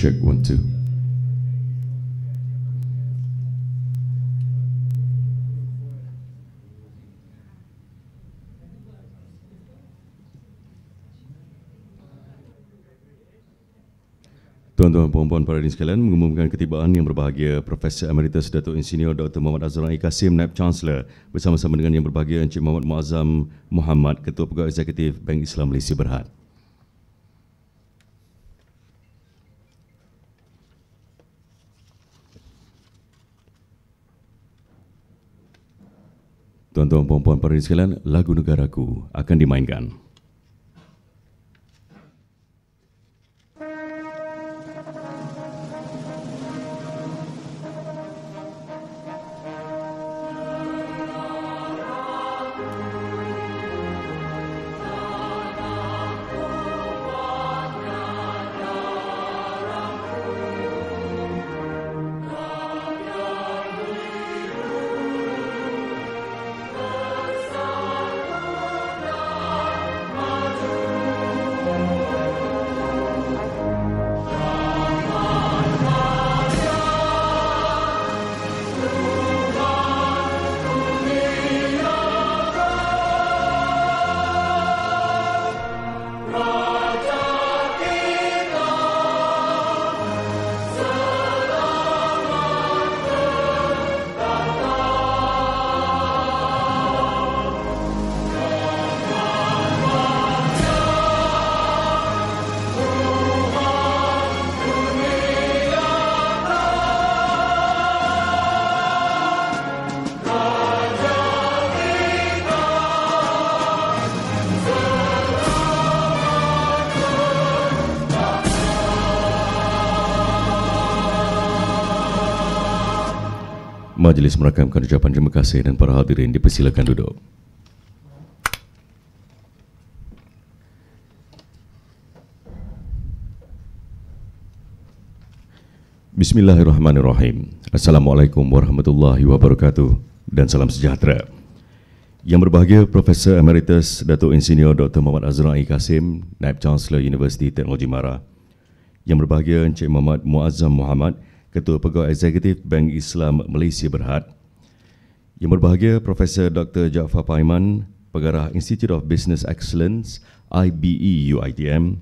Check one, two. Tuan-tuan puan-puan para hadirin sekalian mengumumkan ketibaan yang berbahagia Profesor Emeritus Datuk Insinyur Dr. Muhammad Azra'i Kasim Naib Chancellor bersama-sama dengan yang berbahagia Encik Muhammad Muazzam Muhammad Ketua Pegawai Eksekutif Bank Islam Malaysia Berhad. Tuan-tuan puan-puan para sekalian, lagu negaraku akan dimainkan. Majlis merakamkan ucapan terima kasih dan para hadirin dipersilakan duduk. Bismillahirrahmanirrahim. Assalamualaikum warahmatullahi wabarakatuh dan salam sejahtera. Yang berbahagia Profesor Emeritus Datuk Insinyur Dr. Muhammad Azra'i Kasim, Naib Chancellor Universiti Teknologi Mara. Yang berbahagia Encik Muhammad Muazzam Muhammad, Ketua Pegawai Eksekutif Bank Islam Malaysia Berhad. Yang berbahagia Profesor Dr. Jaafar Paiman, Pengarah Institute of Business Excellence, IBE UITM.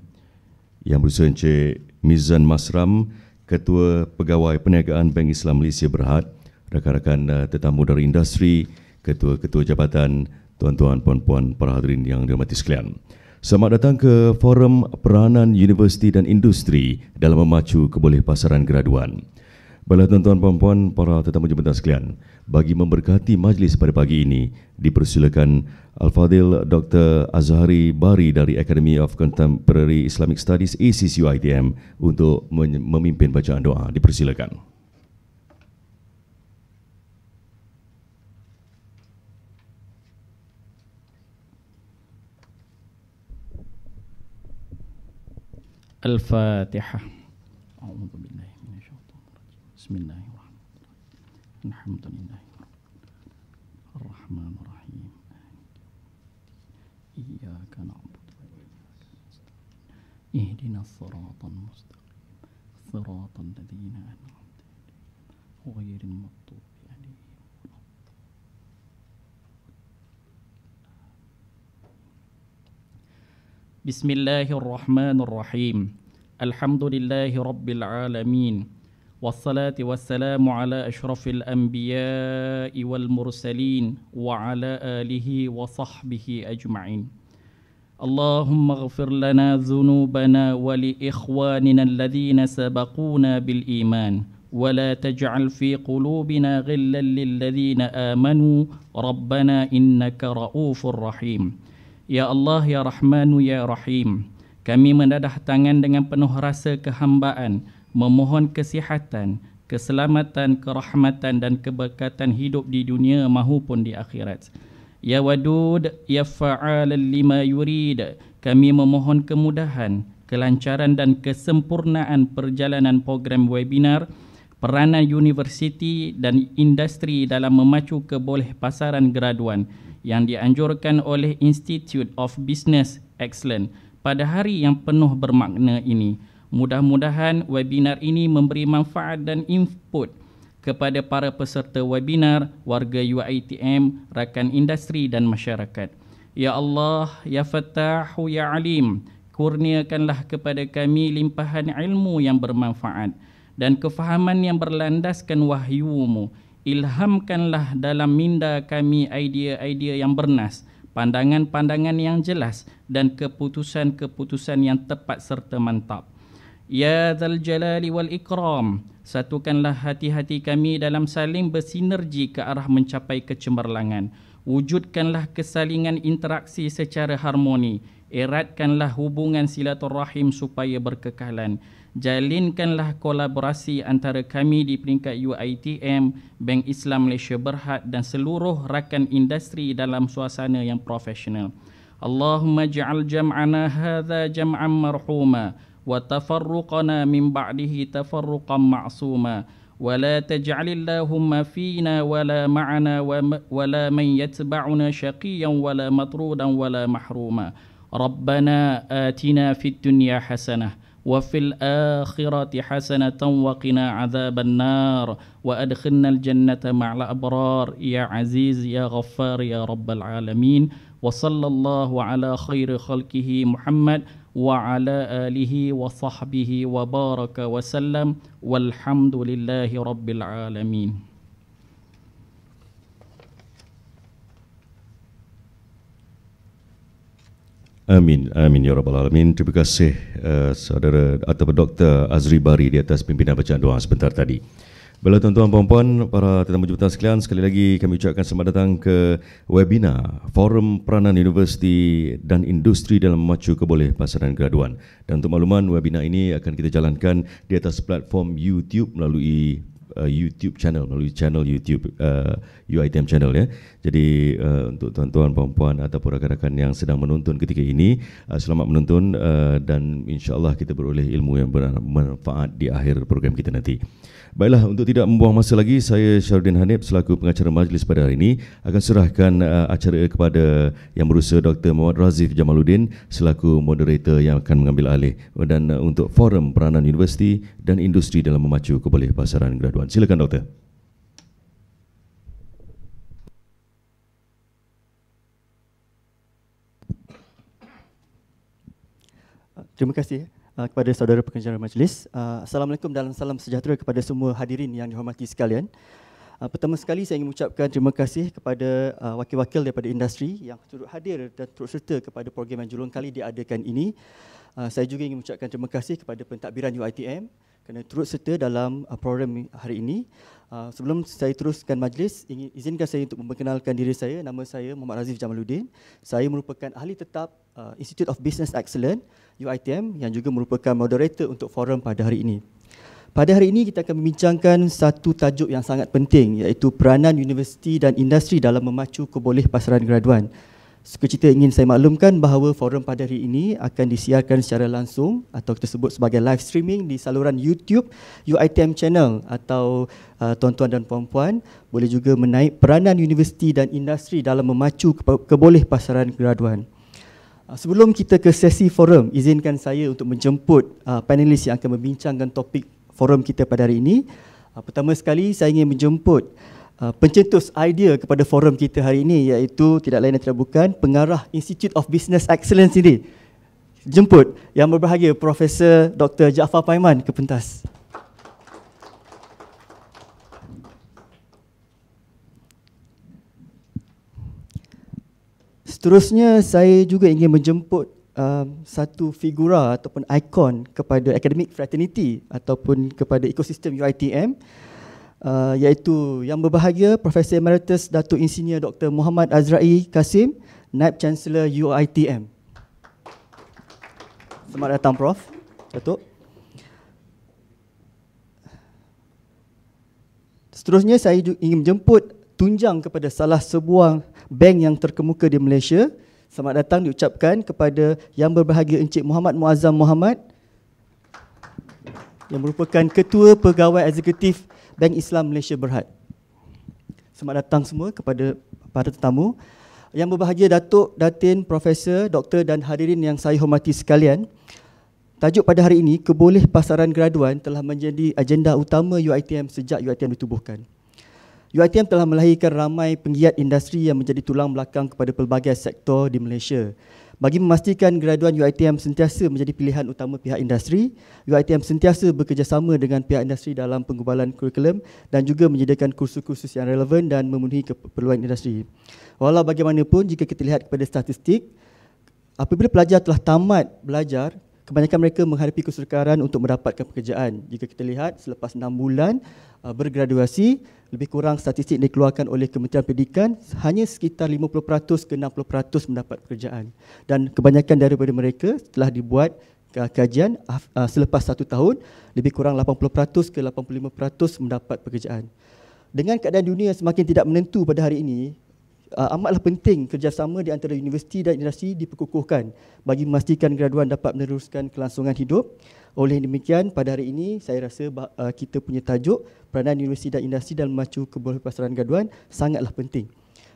Yang berusaha Encik Mizan Masram, Ketua Pegawai Perniagaan Bank Islam Malaysia Berhad, rakan-rakan uh, tetamu dari industri, ketua-ketua jabatan, tuan-tuan, puan-puan, para hadirin yang dirahmati sekalian. Selamat datang ke Forum Peranan Universiti dan Industri dalam memacu kebolehpasaran graduan. Baiklah tuan-tuan puan-puan para tetamu jabatan sekalian, bagi memberkati majlis pada pagi ini, dipersilakan Al-Fadhil Dr. Azhari Bari dari Academy of Contemporary Islamic Studies ACCU ITM untuk memimpin bacaan doa. Dipersilakan. Al-Fatihah. A'udzu بسم الله الرحمن الرحيم. الحمد لله الرحمن الرحيم. إياك نعبد وإياك نستعين. اهدنا الصراط المستقيم. صراط الذين أنعمت عليهم غير المغضوب عليهم بسم الله الرحمن الرحيم. الحمد لله رب العالمين. والصلاة والسلام على أشرف الأنبياء والمرسلين وعلى آله وصحبه أجمعين اللهم اغفر لنا ذنوبنا ولإخواننا الذين سبقونا بالإيمان ولا تجعل في قلوبنا غلا للذين آمنوا ربنا إنك رؤوف رحيم يا الله يا رحمن يا رحيم kami mendadah tangan dengan penuh rasa kehambaan memohon kesihatan, keselamatan, kerahmatan dan keberkatan hidup di dunia maupun di akhirat. Ya Wadud, Ya Fa'al lima yurid, kami memohon kemudahan, kelancaran dan kesempurnaan perjalanan program webinar peranan universiti dan industri dalam memacu keboleh pasaran graduan yang dianjurkan oleh Institute of Business Excellence pada hari yang penuh bermakna ini Mudah-mudahan webinar ini memberi manfaat dan input kepada para peserta webinar, warga UITM, rakan industri dan masyarakat. Ya Allah, Ya Fattah, Ya Alim, kurniakanlah kepada kami limpahan ilmu yang bermanfaat dan kefahaman yang berlandaskan wahyumu. Ilhamkanlah dalam minda kami idea-idea yang bernas, pandangan-pandangan yang jelas dan keputusan-keputusan yang tepat serta mantap. Ya Zal Jalali wal Ikram, satukanlah hati-hati kami dalam saling bersinergi ke arah mencapai kecemerlangan. Wujudkanlah kesalingan interaksi secara harmoni. Eratkanlah hubungan silaturahim supaya berkekalan. Jalinkanlah kolaborasi antara kami di peringkat UITM, Bank Islam Malaysia Berhad dan seluruh rakan industri dalam suasana yang profesional. Allahumma ja'al jam'ana hadha jam'an marhuma. وتفرقنا من بعده تفرقا معصوما. ولا تجعل اللهم فينا ولا معنا ولا من يتبعنا شقيا ولا مطرودا ولا محروما. ربنا آتنا في الدنيا حسنة وفي الآخرة حسنة وقنا عذاب النار. وأدخلنا الجنة مع الأبرار. يا عزيز يا غفار يا رب العالمين. وصلى الله على خير خلقه محمد وعلى آله وصحبه وبارك وسلم والحمد لله رب العالمين Amin, amin ya rabbal alamin. Terima kasih uh, saudara atau Dr. Azri Bari di atas pimpinan bacaan doa sebentar tadi. Baiklah tuan-tuan puan-puan, para tetamu jemputan sekalian, sekali lagi kami ucapkan selamat datang ke webinar Forum Peranan Universiti dan Industri dalam Memacu Keboleh Pasaran Graduan. Dan untuk makluman, webinar ini akan kita jalankan di atas platform YouTube melalui uh, YouTube channel melalui channel YouTube uh, UiTM channel ya. Jadi uh, untuk tuan-tuan puan-puan ataupun rakan-rakan yang sedang menonton ketika ini uh, selamat menonton uh, dan insya-Allah kita beroleh ilmu yang bermanfaat di akhir program kita nanti. Baiklah, untuk tidak membuang masa lagi, saya Syarudin Hanif selaku pengacara majlis pada hari ini akan serahkan uh, acara kepada Yang Berusaha Dr. Muhammad Razif Jamaluddin selaku moderator yang akan mengambil alih dan uh, untuk forum peranan universiti dan industri dalam memacu keboleh pasaran graduan. Silakan Doktor. Terima kasih. Uh, kepada saudara pengacara majlis. Uh, Assalamualaikum dan salam sejahtera kepada semua hadirin yang dihormati sekalian. Uh, pertama sekali saya ingin mengucapkan terima kasih kepada wakil-wakil daripada industri yang turut hadir dan turut serta kepada program yang julung kali diadakan ini. Saya juga ingin mengucapkan terima kasih kepada pentadbiran UITM kerana turut serta dalam program hari ini. Sebelum saya teruskan majlis, ingin izinkan saya untuk memperkenalkan diri saya. Nama saya Muhammad Razif Jamaluddin. Saya merupakan ahli tetap Institute of Business Excellence UITM yang juga merupakan moderator untuk forum pada hari ini. Pada hari ini kita akan membincangkan satu tajuk yang sangat penting iaitu peranan universiti dan industri dalam memacu keboleh pasaran graduan. Sekecita ingin saya maklumkan bahawa forum pada hari ini akan disiarkan secara langsung atau kita sebut sebagai live streaming di saluran YouTube UITM channel atau uh, tuan-tuan dan puan-puan boleh juga menaik peranan universiti dan industri dalam memacu keboleh pasaran graduan. Ah, sebelum kita ke sesi forum, izinkan saya untuk menjemput uh, panelis yang akan membincangkan topik forum kita pada hari ini. Uh, pertama sekali, saya ingin menjemput uh, pencetus idea kepada forum kita hari ini iaitu tidak lain dan tidak bukan pengarah Institute of Business Excellence ini. Jemput yang berbahagia Profesor Dr. Jaafar Paiman ke pentas. Seterusnya saya juga ingin menjemput um, satu figura ataupun ikon kepada academic fraternity ataupun kepada ekosistem UiTM uh, iaitu yang berbahagia Profesor Emeritus Datuk Insinyur Dr. Muhammad Azrai Kasim, Naib Chancellor UiTM. Selamat datang Prof. Datuk. Seterusnya saya ingin menjemput tunjang kepada salah sebuah bank yang terkemuka di Malaysia. Selamat datang diucapkan kepada yang berbahagia Encik Muhammad Muazzam Muhammad yang merupakan Ketua Pegawai Eksekutif Bank Islam Malaysia Berhad. Selamat datang semua kepada para tetamu. Yang berbahagia Datuk, Datin, Profesor, Doktor dan hadirin yang saya hormati sekalian. Tajuk pada hari ini, keboleh pasaran graduan telah menjadi agenda utama UiTM sejak UiTM ditubuhkan. UiTM telah melahirkan ramai penggiat industri yang menjadi tulang belakang kepada pelbagai sektor di Malaysia. Bagi memastikan graduan UiTM sentiasa menjadi pilihan utama pihak industri, UiTM sentiasa bekerjasama dengan pihak industri dalam penggubalan kurikulum dan juga menyediakan kursus-kursus yang relevan dan memenuhi keperluan industri. Walau bagaimanapun, jika kita lihat kepada statistik, apabila pelajar telah tamat belajar, kebanyakan mereka menghadapi kesukaran untuk mendapatkan pekerjaan. Jika kita lihat selepas 6 bulan uh, bergraduasi, lebih kurang statistik dikeluarkan oleh Kementerian Pendidikan hanya sekitar 50% ke 60% mendapat pekerjaan. Dan kebanyakan daripada mereka telah dibuat kajian uh, selepas satu tahun, lebih kurang 80% ke 85% mendapat pekerjaan. Dengan keadaan dunia semakin tidak menentu pada hari ini, uh, amatlah penting kerjasama di antara universiti dan industri diperkukuhkan bagi memastikan graduan dapat meneruskan kelangsungan hidup. Oleh demikian, pada hari ini saya rasa uh, kita punya tajuk peranan universiti dan industri dalam memacu kebolehan pasaran graduan sangatlah penting.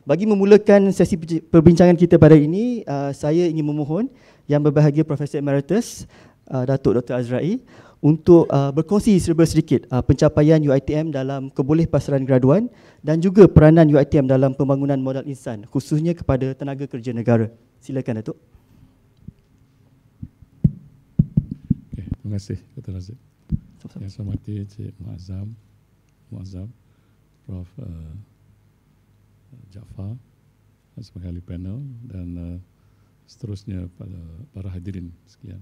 Bagi memulakan sesi perbincangan kita pada hari ini, uh, saya ingin memohon yang berbahagia Profesor Emeritus uh, Datuk Dr. Azrai untuk uh, berkongsi serba sedikit uh, pencapaian UiTM dalam keboleh pasaran graduan dan juga peranan UiTM dalam pembangunan modal insan khususnya kepada tenaga kerja negara. Silakan Datuk. Okay, terima kasih Dr. Razif. Yang saya hormati Cik Muazzam, Muazzam, Prof. Uh, Jaafar sebagai ahli panel dan uh, seterusnya pada para hadirin sekalian.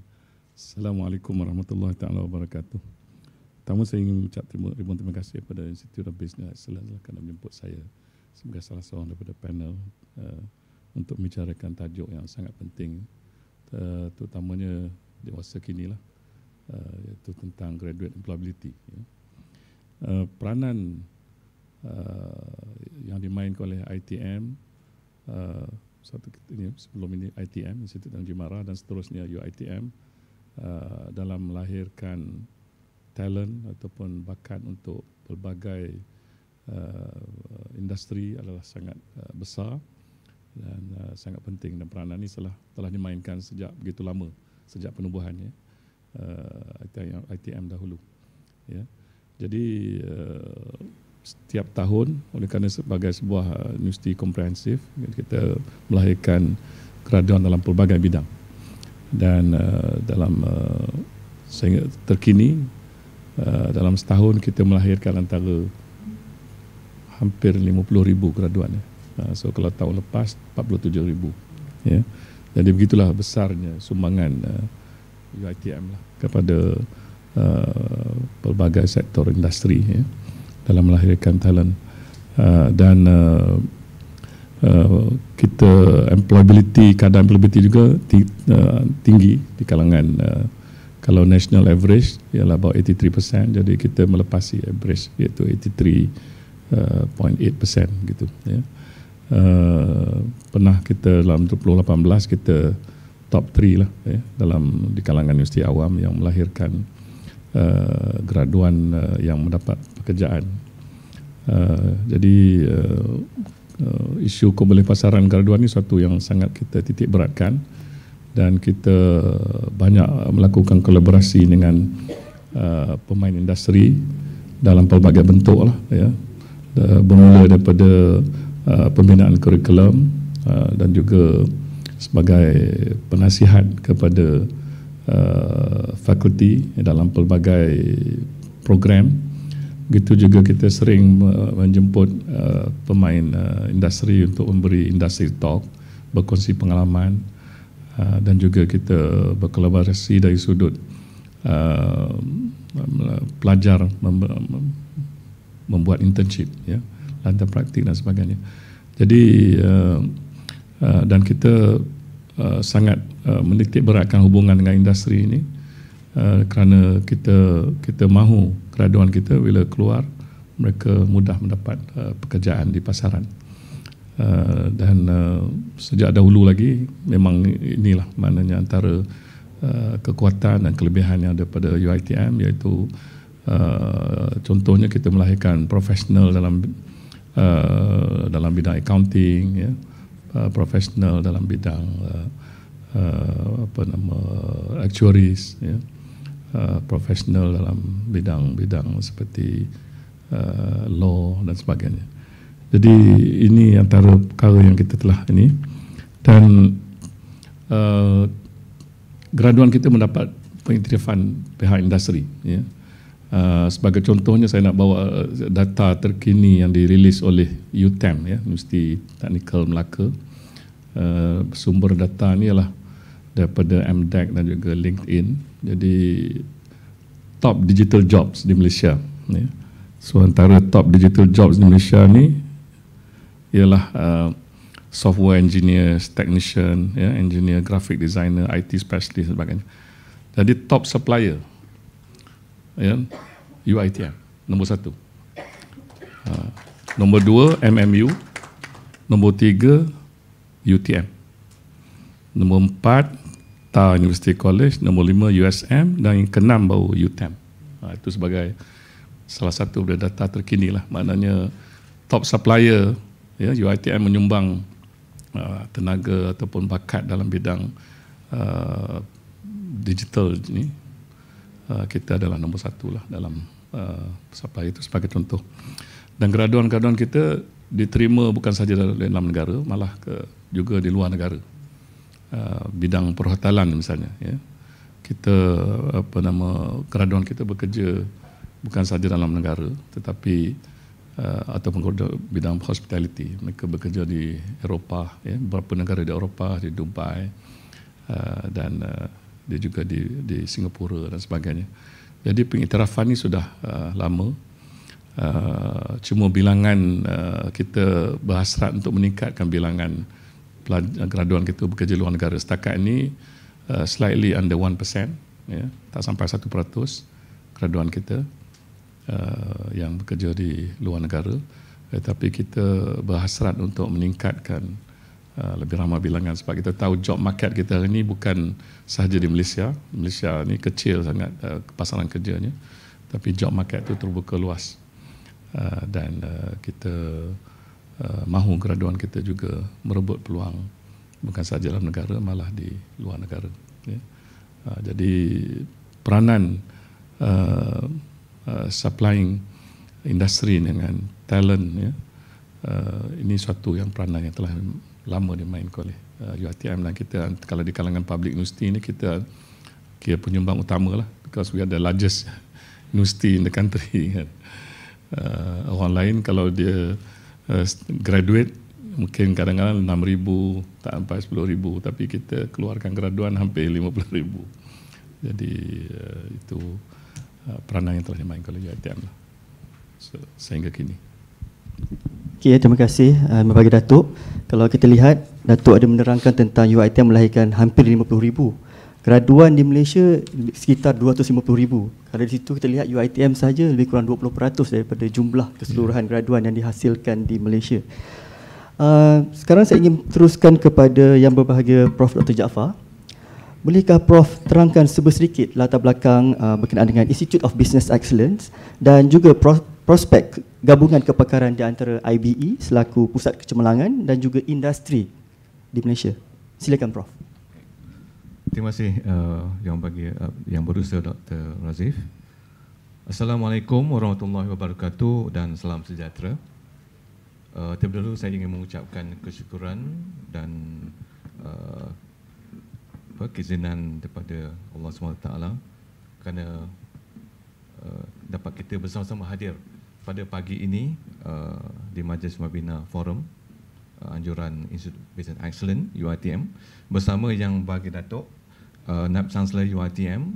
Assalamualaikum warahmatullahi taala wabarakatuh. Pertama saya ingin mengucap terima, ribuan terima kasih kepada Institute of Business Excellence kerana menjemput saya sebagai salah seorang daripada panel uh, untuk membicarakan tajuk yang sangat penting uh, terutamanya di masa kini lah uh, iaitu tentang graduate employability. Ya. Uh, peranan uh, yang dimainkan oleh ITM uh, satu ini sebelum ini ITM Institut Tanjung Mara dan seterusnya UITM Uh, dalam melahirkan talent ataupun bakat untuk pelbagai uh, industri adalah sangat uh, besar dan uh, sangat penting dan peranan ini telah telah dimainkan sejak begitu lama sejak penubuhannya uh, ITM, dahulu ya. Jadi uh, setiap tahun oleh kerana sebagai sebuah uh, universiti komprehensif kita melahirkan graduan dalam pelbagai bidang dan uh, dalam uh, sehingga terkini uh, dalam setahun kita melahirkan antara hampir 50 ribu graduan uh, so kalau tahun lepas 47 ribu ya. Jadi begitulah besarnya sumbangan uh, UiTM lah kepada uh, pelbagai sektor industri ya, dalam melahirkan talent. Uh, dan uh, Uh, kita employability kadar employability juga uh, tinggi di kalangan uh, kalau national average ialah about 83% jadi kita melepasi average iaitu 83.8% uh, gitu ya. Uh, pernah kita dalam 2018 kita top 3 lah ya dalam di kalangan universiti awam yang melahirkan uh, graduan uh, yang mendapat pekerjaan. Uh, jadi uh, uh, isu kembali pasaran graduan ini satu yang sangat kita titik beratkan dan kita banyak melakukan kolaborasi dengan uh, pemain industri dalam pelbagai bentuk lah ya. Uh, bermula daripada uh, pembinaan kurikulum uh, dan juga sebagai penasihat kepada uh, fakulti dalam pelbagai program Begitu juga kita sering menjemput uh, pemain uh, industri untuk memberi industri talk, berkongsi pengalaman uh, dan juga kita berkolaborasi dari sudut uh, pelajar mem- membuat internship, ya, lantern praktik dan sebagainya. Jadi uh, uh, dan kita uh, sangat uh, menitik beratkan hubungan dengan industri ini uh, kerana kita kita mahu graduan kita bila keluar mereka mudah mendapat uh, pekerjaan di pasaran. Uh, dan uh, sejak dahulu lagi memang inilah maknanya antara uh, kekuatan dan kelebihan yang ada pada UiTM iaitu uh, contohnya kita melahirkan profesional dalam uh, dalam bidang accounting ya. Uh, profesional dalam bidang uh, uh, apa nama actuaries ya uh, profesional dalam bidang-bidang seperti uh, law dan sebagainya. Jadi ini antara perkara yang kita telah ini. Dan uh, graduan kita mendapat pengiktirafan pihak industri ya. Uh, sebagai contohnya saya nak bawa data terkini yang dirilis oleh UTM ya. Universiti Teknikal Melaka. Uh, sumber data ni ialah daripada MDEC dan juga LinkedIn jadi top digital jobs di Malaysia ya. so antara top digital jobs di Malaysia ni ialah uh, software engineer, technician, ya, engineer, graphic designer, IT specialist dan sebagainya. Jadi top supplier ya, UITM nombor satu. Uh, nombor dua MMU, nombor tiga UTM, nombor empat Ta University College, nombor lima USM dan yang keenam baru UTM. Uh, itu sebagai salah satu data terkini lah. Maknanya top supplier ya, UITM menyumbang uh, tenaga ataupun bakat dalam bidang uh, digital ni Uh, kita adalah nombor satu lah dalam uh, supply itu sebagai contoh. Dan graduan-graduan kita diterima bukan sahaja dalam negara, malah ke, juga di luar negara. Uh, bidang perhotelan misalnya. Ya. Kita apa nama graduan kita bekerja bukan sahaja dalam negara, tetapi uh, ataupun bidang hospitality. Mereka bekerja di Eropah, ya, beberapa negara di Eropah, di Dubai uh, dan uh, dia juga di di Singapura dan sebagainya. Jadi pengiktirafan ini sudah uh, lama. Uh, cuma bilangan uh, kita berhasrat untuk meningkatkan bilangan graduan kita bekerja luar negara. Setakat ini uh, slightly under 1%, ya, tak sampai 1% graduan kita uh, yang bekerja di luar negara. Tetapi kita berhasrat untuk meningkatkan Uh, lebih ramai bilangan sebab kita tahu job market kita hari ini bukan sahaja di Malaysia. Malaysia ni kecil sangat uh, pasaran kerjanya. Tapi job market itu terbuka luas. Uh, dan uh, kita uh, mahu graduan kita juga merebut peluang bukan sahaja dalam negara malah di luar negara. Ya. Uh, jadi peranan uh, uh, supplying industri dengan talent ya, uh, ini suatu yang peranan yang telah lama dimainkan oleh uh, UiTM dan kita kalau di kalangan public university ini kita kira penyumbang utama lah because we are the largest university in the country kan. Uh, orang lain kalau dia graduate mungkin kadang-kadang 6 ribu tak sampai 10 ribu tapi kita keluarkan graduan hampir 50 ribu jadi uh, itu uh, peranan yang telah dimainkan oleh UiTM lah. so, sehingga kini Okay, terima kasih uh, bagi Datuk. Kalau kita lihat, Datuk ada menerangkan tentang UiTM melahirkan hampir 50,000 graduan di Malaysia sekitar 250,000. Kalau di situ kita lihat UiTM saja lebih kurang 20% daripada jumlah keseluruhan graduan yang dihasilkan di Malaysia. Uh, sekarang saya ingin teruskan kepada yang berbahagia Prof. Dr. Jaafar. Bolehkah Prof terangkan sedikit latar belakang uh, berkenaan dengan Institute of Business Excellence dan juga Prof prospek gabungan kepakaran di antara IBE selaku pusat kecemerlangan dan juga industri di Malaysia. Silakan Prof. Terima kasih uh, yang bagi uh, yang berusaha Dr. Razif. Assalamualaikum warahmatullahi wabarakatuh dan salam sejahtera. Uh, terlebih dahulu saya ingin mengucapkan kesyukuran dan uh, keizinan daripada Allah SWT kerana uh, dapat kita bersama-sama hadir pada pagi ini uh, di Majlis Mabina Forum uh, Anjuran Institut Business Excellence UiTM bersama yang bagi Datuk uh, Naib Chancellor UiTM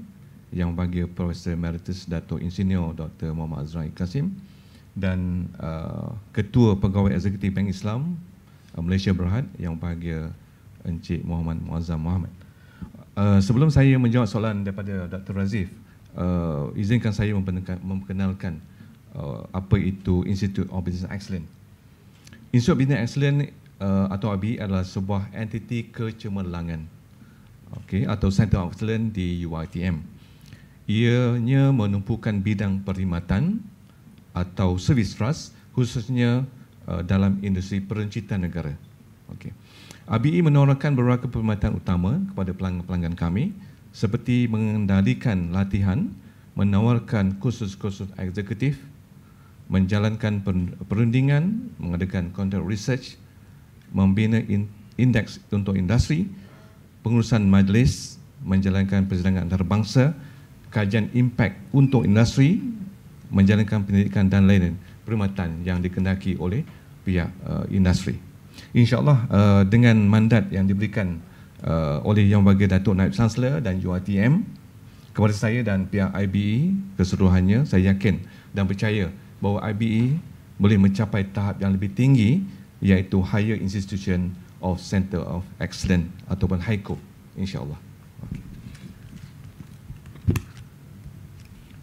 yang bagi Profesor Emeritus Datuk Insinyur Dr. Muhammad Azrai Kasim dan uh, Ketua Pegawai Eksekutif Bank Islam uh, Malaysia Berhad yang bahagia Encik Muhammad Muazzam Muhammad. Uh, sebelum saya menjawab soalan daripada Dr. Razif, uh, izinkan saya memperkenalkan uh, apa itu Institute of Business Excellence. Institute of Business Excellence uh, atau ABI adalah sebuah entiti kecemerlangan okay, atau Center of Excellence di UiTM. Ianya menumpukan bidang perkhidmatan atau service trust khususnya uh, dalam industri perencitan negara. Okey. ABE menawarkan beberapa perkhidmatan utama kepada pelanggan-pelanggan kami seperti mengendalikan latihan, menawarkan kursus-kursus eksekutif, menjalankan perundingan, mengadakan content research, membina indeks untuk industri, pengurusan majlis, menjalankan persidangan antarabangsa, kajian impak untuk industri, menjalankan pendidikan dan lain-lain perkhidmatan yang dikendaki oleh pihak uh, industri. InsyaAllah uh, dengan mandat yang diberikan uh, oleh Yang Bagai Datuk Naib Chancellor dan UITM kepada saya dan pihak IBE keseluruhannya, saya yakin dan percaya bahawa IBE boleh mencapai tahap yang lebih tinggi iaitu Higher Institution of Center of Excellence ataupun HICO insyaAllah.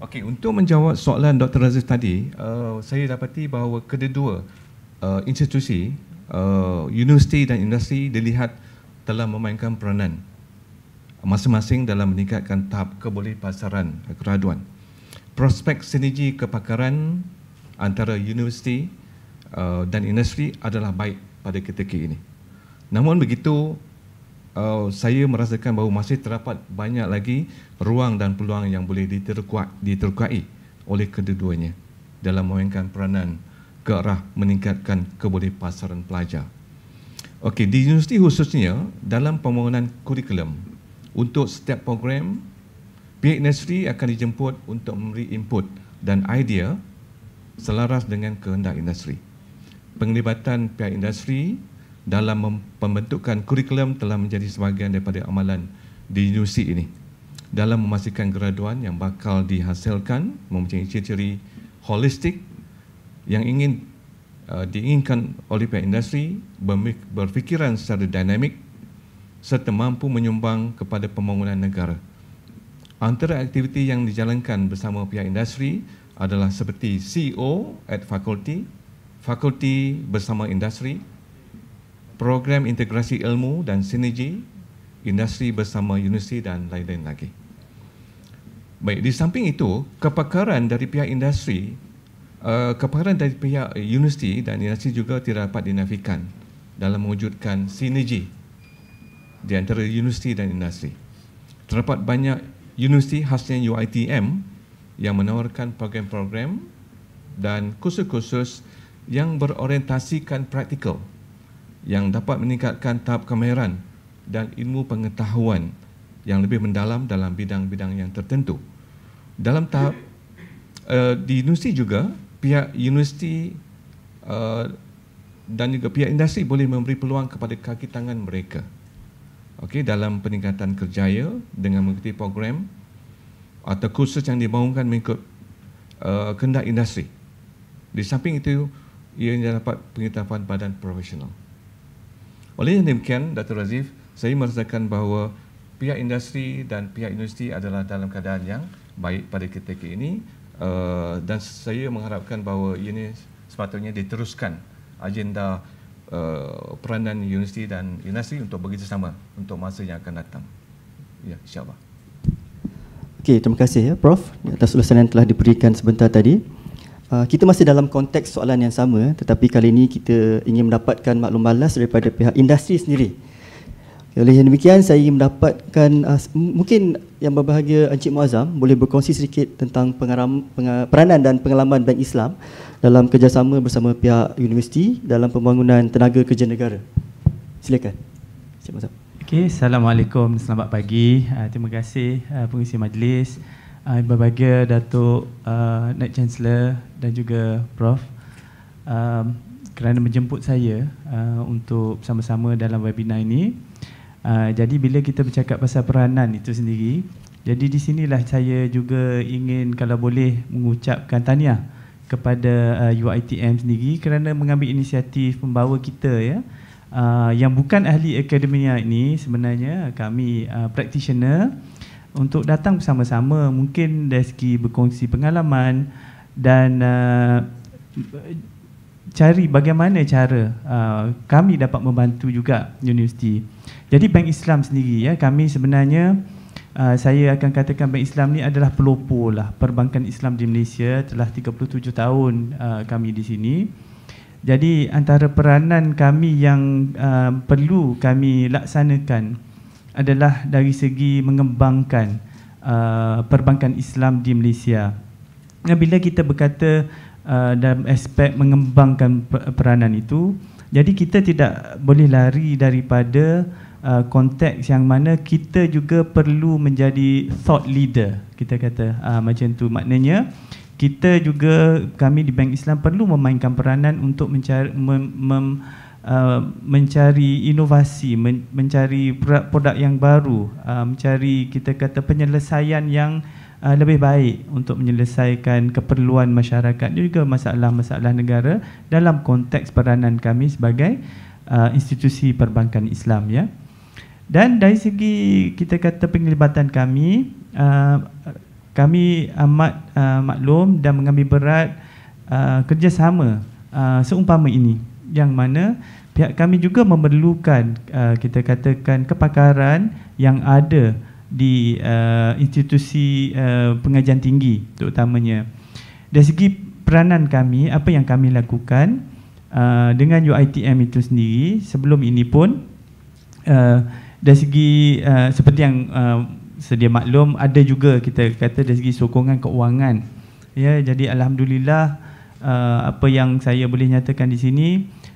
Okey, okay, untuk menjawab soalan Dr. Razif tadi, uh, saya dapati bahawa kedua-dua uh, institusi uh, universiti dan industri dilihat telah memainkan peranan masing-masing dalam meningkatkan tahap kebolehpasaran keraduan. Prospek sinergi kepakaran antara universiti uh, dan industri adalah baik pada ketika ini. Namun begitu, uh, saya merasakan bahawa masih terdapat banyak lagi ruang dan peluang yang boleh diterkuai oleh kedua-duanya dalam memainkan peranan ke arah meningkatkan kebolehpasaran pelajar. Okey, di universiti khususnya dalam pembangunan kurikulum untuk setiap program pihak industri akan dijemput untuk memberi input dan idea selaras dengan kehendak industri. Penglibatan pihak industri dalam pembentukan kurikulum telah menjadi sebahagian daripada amalan di universiti ini dalam memastikan graduan yang bakal dihasilkan mempunyai ciri-ciri holistik yang ingin uh, diinginkan oleh pihak industri berfikiran secara dinamik serta mampu menyumbang kepada pembangunan negara. Antara aktiviti yang dijalankan bersama pihak industri adalah seperti CEO at fakulti, fakulti bersama industri, program integrasi ilmu dan sinergi, industri bersama universiti dan lain-lain lagi. Baik, di samping itu, kepakaran dari pihak industri Uh, kepakaran dari pihak universiti dan industri juga tidak dapat dinafikan dalam mewujudkan sinergi di antara universiti dan industri. Terdapat banyak universiti khasnya UITM yang menawarkan program-program dan kursus-kursus yang berorientasikan praktikal yang dapat meningkatkan tahap kemahiran dan ilmu pengetahuan yang lebih mendalam dalam bidang-bidang yang tertentu. Dalam tahap uh, di universiti juga pihak universiti uh, dan juga pihak industri boleh memberi peluang kepada kaki tangan mereka okay, dalam peningkatan kerjaya dengan mengikuti program atau kursus yang dibangunkan mengikut uh, kendak industri. Di samping itu, ia dapat pengetahuan badan profesional. Oleh yang demikian, Dr. Razif, saya merasakan bahawa pihak industri dan pihak universiti adalah dalam keadaan yang baik pada ketika ini Uh, dan saya mengharapkan bahawa ini sepatutnya diteruskan agenda uh, peranan universiti dan industri untuk bekerjasama untuk masa yang akan datang. Ya, insyaAllah. Okey, terima kasih ya Prof atas ulasan yang telah diberikan sebentar tadi. Uh, kita masih dalam konteks soalan yang sama tetapi kali ini kita ingin mendapatkan maklum balas daripada pihak industri sendiri. Oleh demikian saya ingin mendapatkan uh, mungkin yang berbahagia Encik Muazzam boleh berkongsi sedikit tentang pengaram, peng, peranan dan pengalaman Bank Islam dalam kerjasama bersama pihak universiti dalam pembangunan tenaga kerja negara. Silakan. Encik Muazzam. Okay, Assalamualaikum, selamat pagi. Uh, terima kasih uh, pengisi majlis. Uh, berbahagia Datuk uh, Naib Chancellor dan juga Prof. Um, kerana menjemput saya uh, untuk bersama-sama dalam webinar ini. Uh, jadi bila kita bercakap pasal peranan itu sendiri, jadi di sinilah saya juga ingin kalau boleh mengucapkan tahniah kepada uh, UiTM sendiri kerana mengambil inisiatif membawa kita ya uh, yang bukan ahli akademia ini sebenarnya kami uh, practitioner untuk datang bersama-sama mungkin dari segi berkongsi pengalaman dan uh, cari bagaimana cara uh, kami dapat membantu juga universiti. Jadi Bank Islam sendiri ya kami sebenarnya uh, saya akan katakan Bank Islam ni adalah pelopor lah perbankan Islam di Malaysia telah 37 tahun uh, kami di sini Jadi antara peranan kami yang uh, perlu kami laksanakan adalah dari segi mengembangkan uh, perbankan Islam di Malaysia. Dan bila kita berkata uh, dalam aspek mengembangkan peranan itu, jadi kita tidak boleh lari daripada uh, konteks yang mana kita juga perlu menjadi thought leader. Kita kata uh, macam tu maknanya kita juga kami di Bank Islam perlu memainkan peranan untuk mencari mem, mem, uh, mencari inovasi, men, mencari produk yang baru, uh, mencari kita kata penyelesaian yang uh, lebih baik untuk menyelesaikan keperluan masyarakat dan juga masalah-masalah negara dalam konteks peranan kami sebagai uh, institusi perbankan Islam ya. Dan dari segi kita kata penglibatan kami uh, kami amat uh, maklum dan mengambil berat uh, kerjasama uh, seumpama ini yang mana pihak kami juga memerlukan uh, kita katakan kepakaran yang ada di uh, institusi uh, pengajian tinggi terutamanya. Dari segi peranan kami apa yang kami lakukan uh, dengan UiTM itu sendiri sebelum ini pun uh, dari segi uh, seperti yang uh, sedia maklum ada juga kita kata dari segi sokongan keuangan. Ya jadi alhamdulillah uh, apa yang saya boleh nyatakan di sini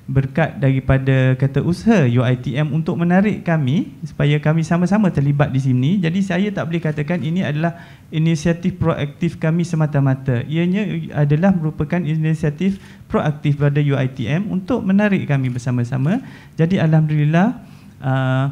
berkat daripada kata usaha UiTM untuk menarik kami supaya kami sama-sama terlibat di sini. Jadi saya tak boleh katakan ini adalah inisiatif proaktif kami semata-mata. Ianya adalah merupakan inisiatif proaktif pada UiTM untuk menarik kami bersama-sama. Jadi alhamdulillah uh,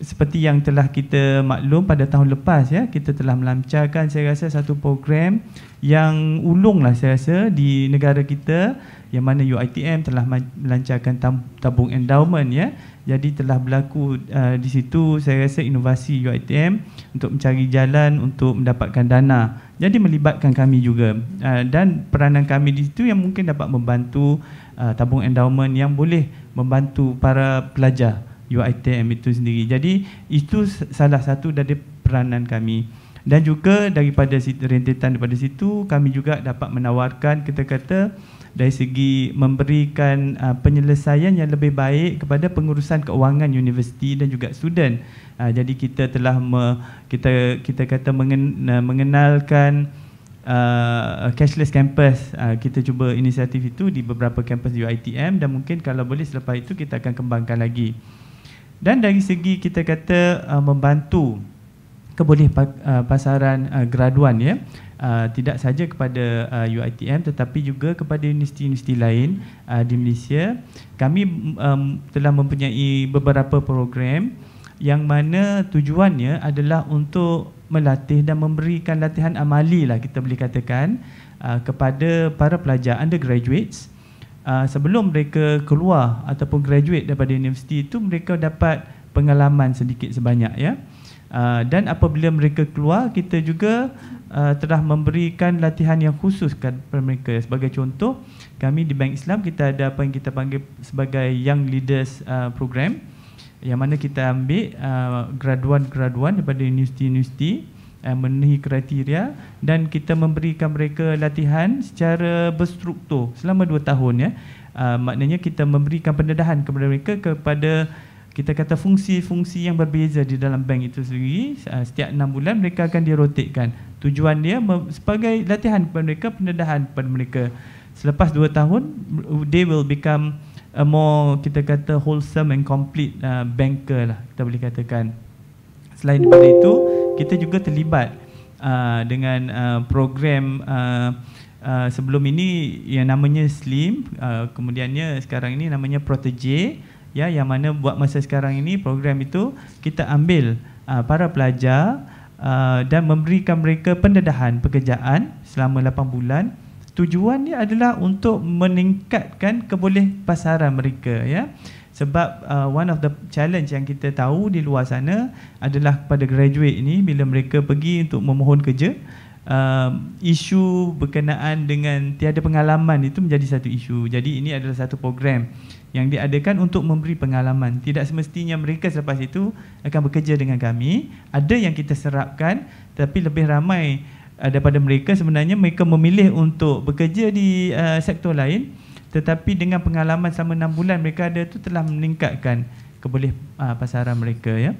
seperti yang telah kita maklum pada tahun lepas ya kita telah melancarkan saya rasa satu program yang ulung lah saya rasa di negara kita yang mana UiTM telah melancarkan tabung endowment ya. Jadi telah berlaku uh, di situ saya rasa inovasi UiTM untuk mencari jalan untuk mendapatkan dana. Jadi melibatkan kami juga. Uh, dan peranan kami di situ yang mungkin dapat membantu uh, tabung endowment yang boleh membantu para pelajar UiTM itu sendiri. Jadi itu salah satu dari peranan kami. Dan juga daripada rentetan daripada situ kami juga dapat menawarkan kita kata dari segi memberikan uh, penyelesaian yang lebih baik kepada pengurusan keuangan universiti dan juga student. Uh, jadi kita telah me, kita kita kata mengen, uh, mengenalkan uh, cashless campus. Uh, kita cuba inisiatif itu di beberapa kampus UiTM dan mungkin kalau boleh selepas itu kita akan kembangkan lagi. Dan dari segi kita kata uh, membantu keboleh uh, pasaran uh, graduan ya. Uh, tidak saja kepada uh, UiTM tetapi juga kepada universiti-universiti lain uh, di Malaysia. Kami um, telah mempunyai beberapa program yang mana tujuannya adalah untuk melatih dan memberikan latihan amali lah kita boleh katakan uh, kepada para pelajar undergraduates uh, sebelum mereka keluar ataupun graduate daripada universiti itu mereka dapat pengalaman sedikit sebanyak ya. Uh, dan apabila mereka keluar kita juga uh, telah memberikan latihan yang khusus kepada mereka sebagai contoh kami di Bank Islam kita ada apa yang kita panggil sebagai Young Leaders uh, Program yang mana kita ambil uh, graduan-graduan daripada universiti-universiti uh, memenuhi kriteria dan kita memberikan mereka latihan secara berstruktur selama dua tahun ya. Uh, maknanya kita memberikan pendedahan kepada mereka kepada kita kata fungsi-fungsi yang berbeza di dalam bank itu sendiri. Uh, setiap enam bulan mereka akan dirotekkan tujuan dia sebagai latihan kepada mereka pendedahan kepada mereka. Selepas dua tahun they will become a more kita kata wholesome and complete uh, banker lah kita boleh katakan. Selain daripada itu kita juga terlibat uh, dengan uh, program uh, uh, sebelum ini yang namanya Slim uh, kemudiannya sekarang ini namanya Protege. Ya yang mana buat masa sekarang ini program itu kita ambil uh, para pelajar uh, dan memberikan mereka pendedahan pekerjaan selama 8 bulan. Tujuannya adalah untuk meningkatkan keboleh pasaran mereka ya sebab uh, one of the challenge yang kita tahu di luar sana adalah pada graduate ini bila mereka pergi untuk memohon kerja uh, isu berkenaan dengan tiada pengalaman itu menjadi satu isu. Jadi ini adalah satu program yang diadakan untuk memberi pengalaman. Tidak semestinya mereka selepas itu akan bekerja dengan kami. Ada yang kita serapkan tapi lebih ramai uh, daripada mereka sebenarnya mereka memilih untuk bekerja di uh, sektor lain tetapi dengan pengalaman selama 6 bulan mereka ada tu telah meningkatkan keboleh uh, pasaran mereka ya.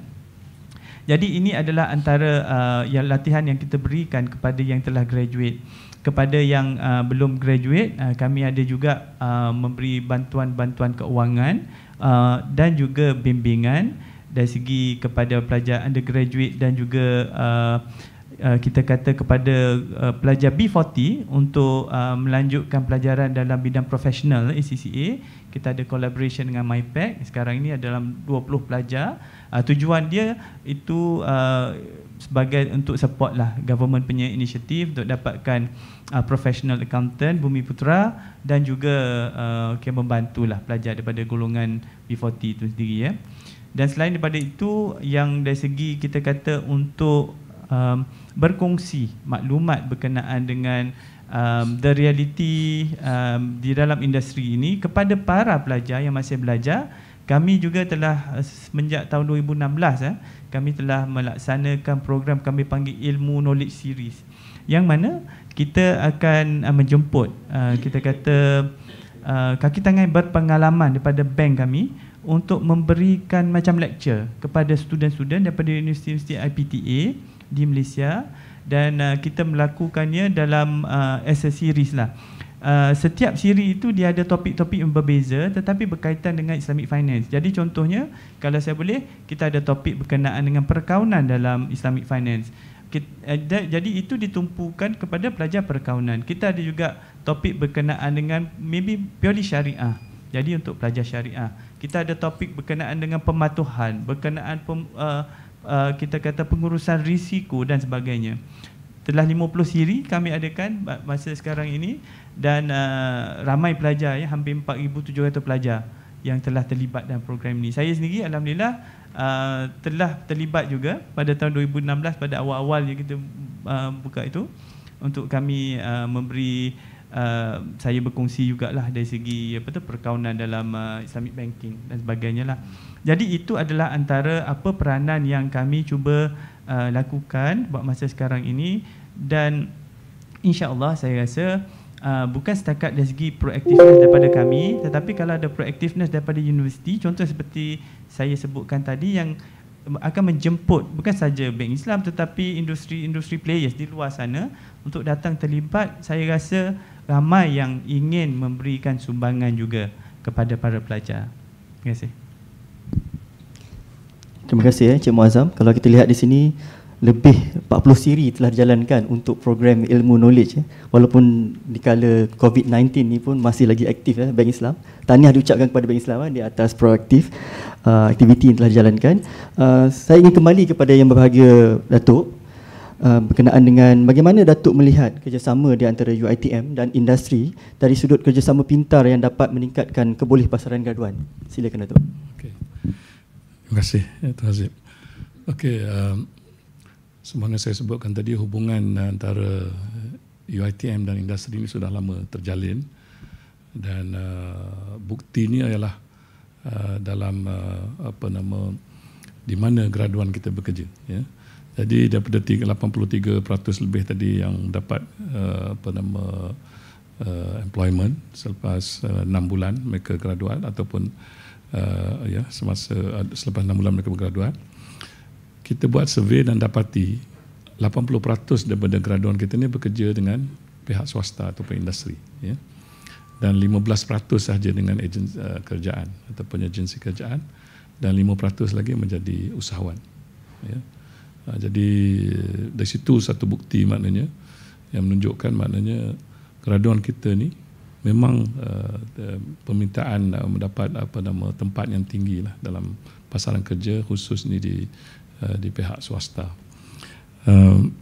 Jadi ini adalah antara uh, yang latihan yang kita berikan kepada yang telah graduate. Kepada yang uh, belum graduate, uh, kami ada juga uh, memberi bantuan-bantuan keuangan uh, dan juga bimbingan dari segi kepada pelajar undergraduate dan juga uh, uh, kita kata kepada uh, pelajar B40 untuk uh, melanjutkan pelajaran dalam bidang profesional ACCA kita ada collaboration dengan MyPack. Sekarang ini ada dalam 20 pelajar. Uh, tujuan dia itu uh, sebagai untuk support lah government punya inisiatif untuk dapatkan uh, professional accountant Bumi Putra dan juga uh, okay, membantulah pelajar daripada golongan B40 itu sendiri ya. Dan selain daripada itu yang dari segi kita kata untuk um, berkongsi maklumat berkenaan dengan um, the reality um, di dalam industri ini kepada para pelajar yang masih belajar. Kami juga telah uh, semenjak tahun 2016 eh, kami telah melaksanakan program kami panggil ilmu knowledge series. Yang mana kita akan uh, menjemput uh, kita kata uh, kaki tangan berpengalaman daripada bank kami untuk memberikan macam lecture kepada student-student daripada universiti-universiti IPTA di Malaysia dan uh, kita melakukannya dalam uh, a series lah. Uh, setiap siri itu dia ada topik-topik yang berbeza tetapi berkaitan dengan Islamic finance. Jadi contohnya kalau saya boleh kita ada topik berkenaan dengan perkaunan dalam Islamic finance. Kita, uh, jadi itu ditumpukan kepada pelajar perkaunan. Kita ada juga topik berkenaan dengan maybe purely syariah. Jadi untuk pelajar syariah. Kita ada topik berkenaan dengan pematuhan, berkenaan pem, uh, uh, kita kata pengurusan risiko dan sebagainya. Telah 50 siri kami adakan masa sekarang ini dan uh, ramai pelajar ya hampir 4700 pelajar yang telah terlibat dalam program ini. Saya sendiri alhamdulillah uh, telah terlibat juga pada tahun 2016 pada awal-awal yang kita uh, buka itu untuk kami uh, memberi uh, saya berkongsi jugalah dari segi apa tu perkaunan dalam uh, Islamic banking dan sebagainya lah. Jadi itu adalah antara apa peranan yang kami cuba uh, lakukan buat masa sekarang ini dan insya-Allah saya rasa uh, bukan setakat dari segi proaktifness daripada kami tetapi kalau ada proaktifness daripada universiti contoh seperti saya sebutkan tadi yang akan menjemput bukan saja bank Islam tetapi industri-industri players di luar sana untuk datang terlibat saya rasa ramai yang ingin memberikan sumbangan juga kepada para pelajar. Terima kasih. Terima kasih ya Cik Muazzam. Kalau kita lihat di sini lebih 40 siri telah dijalankan untuk program ilmu knowledge ya. Walaupun di kala COVID-19 ni pun masih lagi aktif ya Bank Islam. Tahniah diucapkan kepada Bank Islam ya, di atas proaktif uh, aktiviti yang telah dijalankan. Uh, saya ingin kembali kepada yang berbahagia Datuk uh, berkenaan dengan bagaimana Datuk melihat kerjasama di antara UiTM dan industri dari sudut kerjasama pintar yang dapat meningkatkan keboleh pasaran graduan. Silakan Datuk. Terima kasih, ya, Tuan Azib. Okey, um, semuanya saya sebutkan tadi hubungan antara UiTM dan industri ini sudah lama terjalin dan uh, bukti ini adalah uh, dalam uh, apa nama di mana graduan kita bekerja. Ya. Jadi daripada 83% lebih tadi yang dapat uh, apa nama uh, employment selepas uh, 6 bulan mereka graduat ataupun uh, ya semasa uh, selepas 6 bulan mereka bergraduat kita buat survey dan dapati 80% daripada graduan kita ni bekerja dengan pihak swasta ataupun industri ya. Dan 15% sahaja dengan ejen uh, kerjaan ataupun agensi kerjaan dan 5% lagi menjadi usahawan ya. Uh, jadi dari situ satu bukti maknanya yang menunjukkan maknanya graduan kita ni memang uh, permintaan uh, mendapat apa nama tempat yang tinggi lah dalam pasaran kerja khusus ni di uh, di pihak swasta. Um,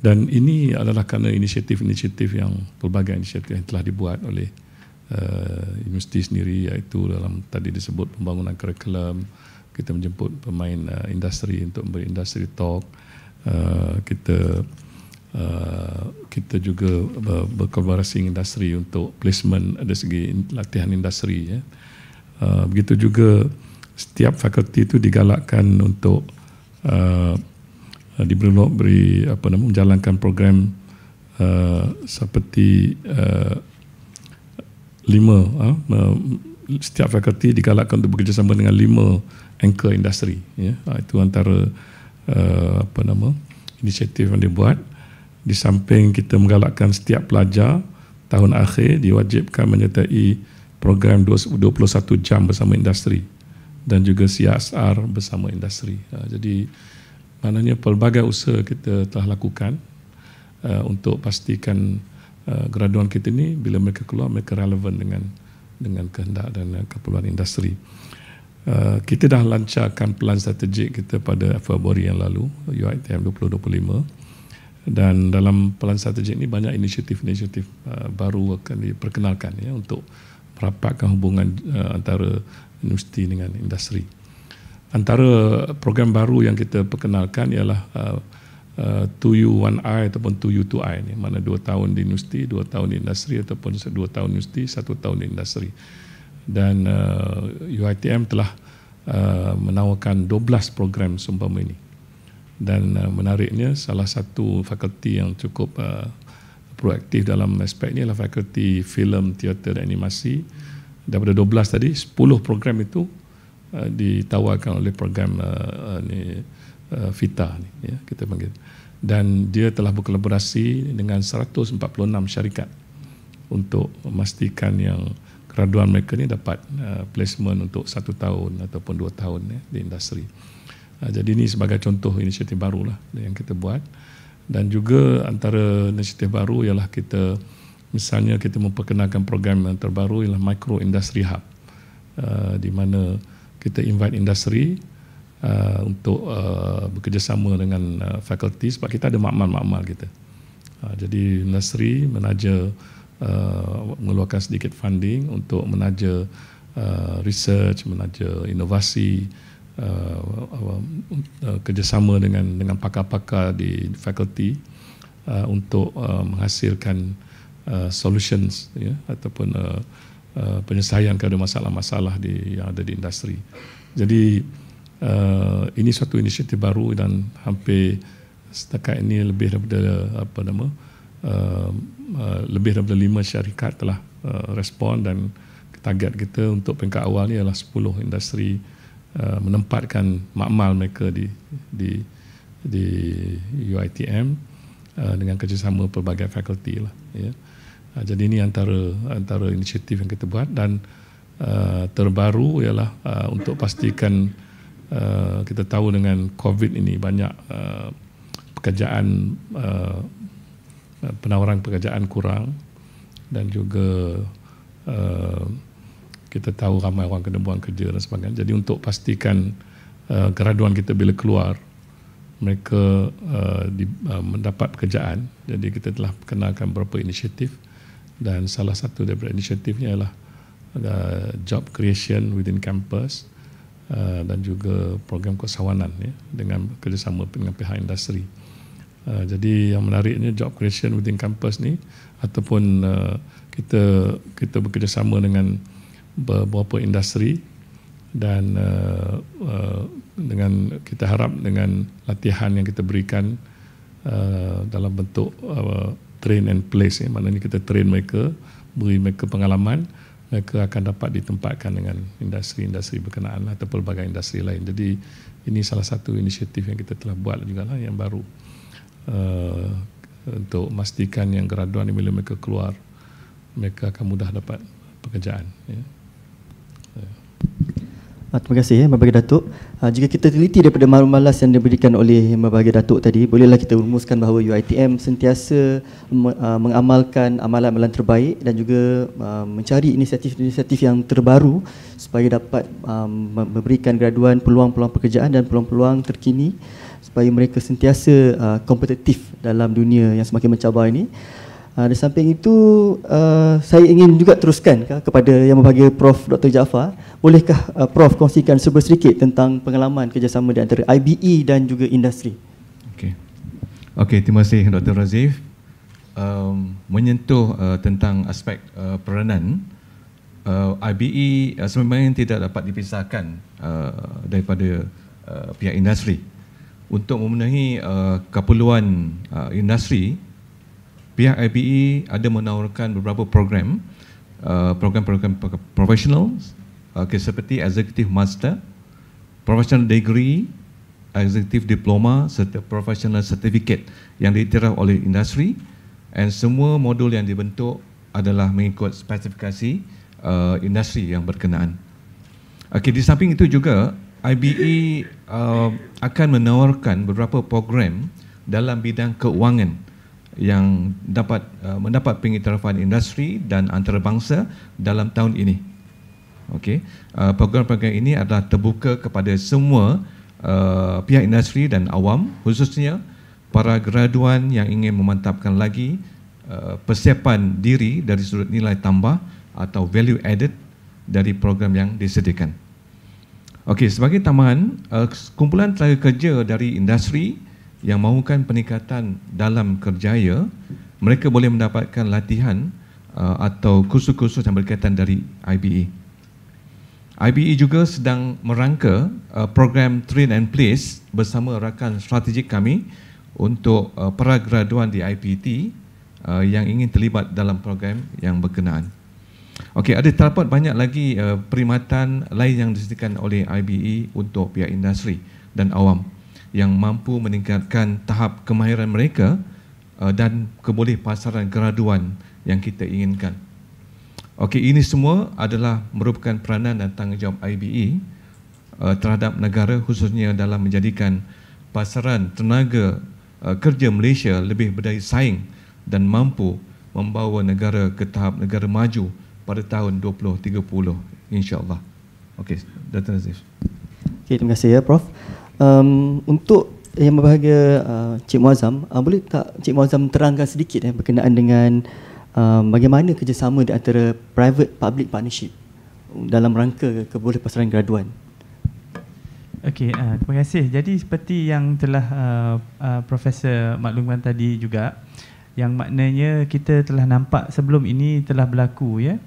dan ini adalah kerana inisiatif-inisiatif yang pelbagai inisiatif yang telah dibuat oleh uh, universiti sendiri iaitu dalam tadi disebut pembangunan kurikulum kita menjemput pemain uh, industri untuk memberi industri talk uh, kita Uh, kita juga berkolaborasi dengan industri untuk placement dari segi latihan industri ya. Uh, begitu juga setiap fakulti itu digalakkan untuk uh, diberi beri apa nama menjalankan program uh, seperti uh, lima uh, setiap fakulti digalakkan untuk bekerjasama dengan lima anchor industri ya. Uh, itu antara uh, apa nama inisiatif yang dibuat di samping kita menggalakkan setiap pelajar tahun akhir diwajibkan menyertai program 21 jam bersama industri dan juga CSR bersama industri. Uh, jadi maknanya pelbagai usaha kita telah lakukan uh, untuk pastikan uh, graduan kita ni bila mereka keluar mereka relevan dengan dengan kehendak dan uh, keperluan industri. Kita dah lancarkan pelan strategik kita pada Februari yang lalu UiTM 2025 dan dalam pelan strategik ini banyak inisiatif-inisiatif uh, baru akan diperkenalkan ya untuk merapatkan hubungan uh, antara universiti dengan industri. Antara program baru yang kita perkenalkan ialah uh, uh, 2U1I ataupun 2U2I ni mana dua tahun di universiti, dua tahun di industri ataupun dua tahun universiti, satu tahun di industri. Dan uh, UiTM telah uh, menawarkan 12 program seumpama ini. Dan uh, menariknya salah satu fakulti yang cukup uh, proaktif dalam aspek ini adalah fakulti filem, teater dan animasi. Daripada 12 tadi, 10 program itu uh, ditawarkan oleh program uh, uh, ni uh, Vita ni ya kita panggil dan dia telah berkolaborasi dengan 146 syarikat untuk memastikan yang graduan mereka ni dapat uh, placement untuk satu tahun ataupun dua tahun ya, di industri. Uh, jadi ini sebagai contoh inisiatif baru lah yang kita buat dan juga antara inisiatif baru ialah kita misalnya kita memperkenalkan program yang terbaru ialah Micro Industry Hub uh, di mana kita invite industri uh, untuk bekerjasama dengan fakulti sebab kita ada makmal-makmal kita. Jadi industri menaja mengeluarkan sedikit funding untuk menaja research, menaja inovasi, uh, uh, kerjasama dengan dengan pakar-pakar di fakulti uh, untuk uh, menghasilkan uh, solutions ya, ataupun uh, uh, penyelesaian kepada masalah-masalah di, yang ada di industri. Jadi uh, ini satu inisiatif baru dan hampir setakat ini lebih daripada apa nama uh, uh, lebih daripada lima syarikat telah uh, respon dan target kita untuk peringkat awal ni adalah 10 industri uh, menempatkan makmal mereka di di di UiTM uh, dengan kerjasama pelbagai fakulti lah ya. Uh, jadi ini antara antara inisiatif yang kita buat dan uh, terbaru ialah uh, untuk pastikan uh, kita tahu dengan COVID ini banyak uh, pekerjaan uh, penawaran pekerjaan kurang dan juga uh, kita tahu ramai orang kena buang kerja dan sebagainya. Jadi untuk pastikan uh, graduan kita bila keluar mereka uh, di, uh, mendapat pekerjaan. Jadi kita telah kenalkan beberapa inisiatif dan salah satu daripada inisiatifnya adalah uh, job creation within campus. Uh, dan juga program kesawanan ya, dengan kerjasama dengan pihak industri. Uh, jadi yang menariknya job creation within campus ni ataupun uh, kita kita bekerjasama dengan beberapa industri dan uh, uh, dengan kita harap dengan latihan yang kita berikan uh, dalam bentuk uh, train and place ya, maknanya kita train mereka beri mereka pengalaman mereka akan dapat ditempatkan dengan industri-industri berkenaan atau pelbagai industri lain. Jadi ini salah satu inisiatif yang kita telah buat juga lah yang baru uh, untuk memastikan yang graduan ini bila mereka keluar mereka akan mudah dapat pekerjaan. Ya. Uh, terima kasih ya Bapak Datuk. Uh, jika kita teliti daripada malam-malas yang diberikan oleh Bapak Datuk tadi, bolehlah kita rumuskan bahawa UiTM sentiasa uh, mengamalkan amalan-amalan terbaik dan juga mencari inisiatif-inisiatif yang terbaru supaya dapat memberikan graduan peluang-peluang pekerjaan dan peluang-peluang terkini supaya mereka sentiasa kompetitif dalam dunia yang semakin mencabar ini. Uh, di samping itu uh, saya ingin juga teruskan kepada yang berbahagia Prof. Dr Jaafar bolehkah uh, Prof kongsikan sedikit tentang pengalaman kerjasama di antara IBE dan juga industri? Okey. Okey, terima kasih Dr Razif. Um, menyentuh uh, tentang aspek uh, peranan uh, IBE uh, sebenarnya tidak dapat dipisahkan uh, daripada uh, pihak industri. Untuk memenuhi uh, keperluan uh, industri pihak IBE ada menawarkan beberapa program uh, program-program profesional okay, seperti executive master, professional degree, executive diploma serta professional certificate yang diiktiraf oleh industri dan semua modul yang dibentuk adalah mengikut spesifikasi uh, industri yang berkenaan. Okey, di samping itu juga IBE uh, akan menawarkan beberapa program dalam bidang keuangan yang dapat uh, mendapat pengiktirafan industri dan antarabangsa dalam tahun ini. Okey, uh, program-program ini adalah terbuka kepada semua uh, pihak industri dan awam khususnya para graduan yang ingin memantapkan lagi uh, persiapan diri dari sudut nilai tambah atau value added dari program yang disediakan. Okey, sebagai tambahan, uh, kumpulan tenaga kerja dari industri yang mahukan peningkatan dalam kerjaya, mereka boleh mendapatkan latihan uh, atau kursus-kursus yang berkaitan dari IBE. IBE juga sedang merangka uh, program Train and Place bersama rakan strategik kami untuk uh, para graduan di IPT uh, yang ingin terlibat dalam program yang berkenaan. Okey, ada terdapat banyak lagi uh, perkhidmatan lain yang disediakan oleh IBE untuk pihak industri dan awam yang mampu meningkatkan tahap kemahiran mereka uh, dan keboleh pasaran graduan yang kita inginkan. Okey, ini semua adalah merupakan peranan dan tanggungjawab IBE uh, terhadap negara khususnya dalam menjadikan pasaran tenaga uh, kerja Malaysia lebih berdaya saing dan mampu membawa negara ke tahap negara maju pada tahun 2030 insya-Allah. Okey, Dr. Nazif. Okey, terima kasih ya Prof. Um, untuk yang berbahagia uh, Cik Muazzam, uh, boleh tak Cik Muazzam terangkan sedikit eh, berkenaan dengan uh, bagaimana kerjasama di antara private public partnership dalam rangka keboleh pasaran graduan? Okey, uh, terima kasih. Jadi seperti yang telah uh, uh, Profesor maklumkan tadi juga, yang maknanya kita telah nampak sebelum ini telah berlaku ya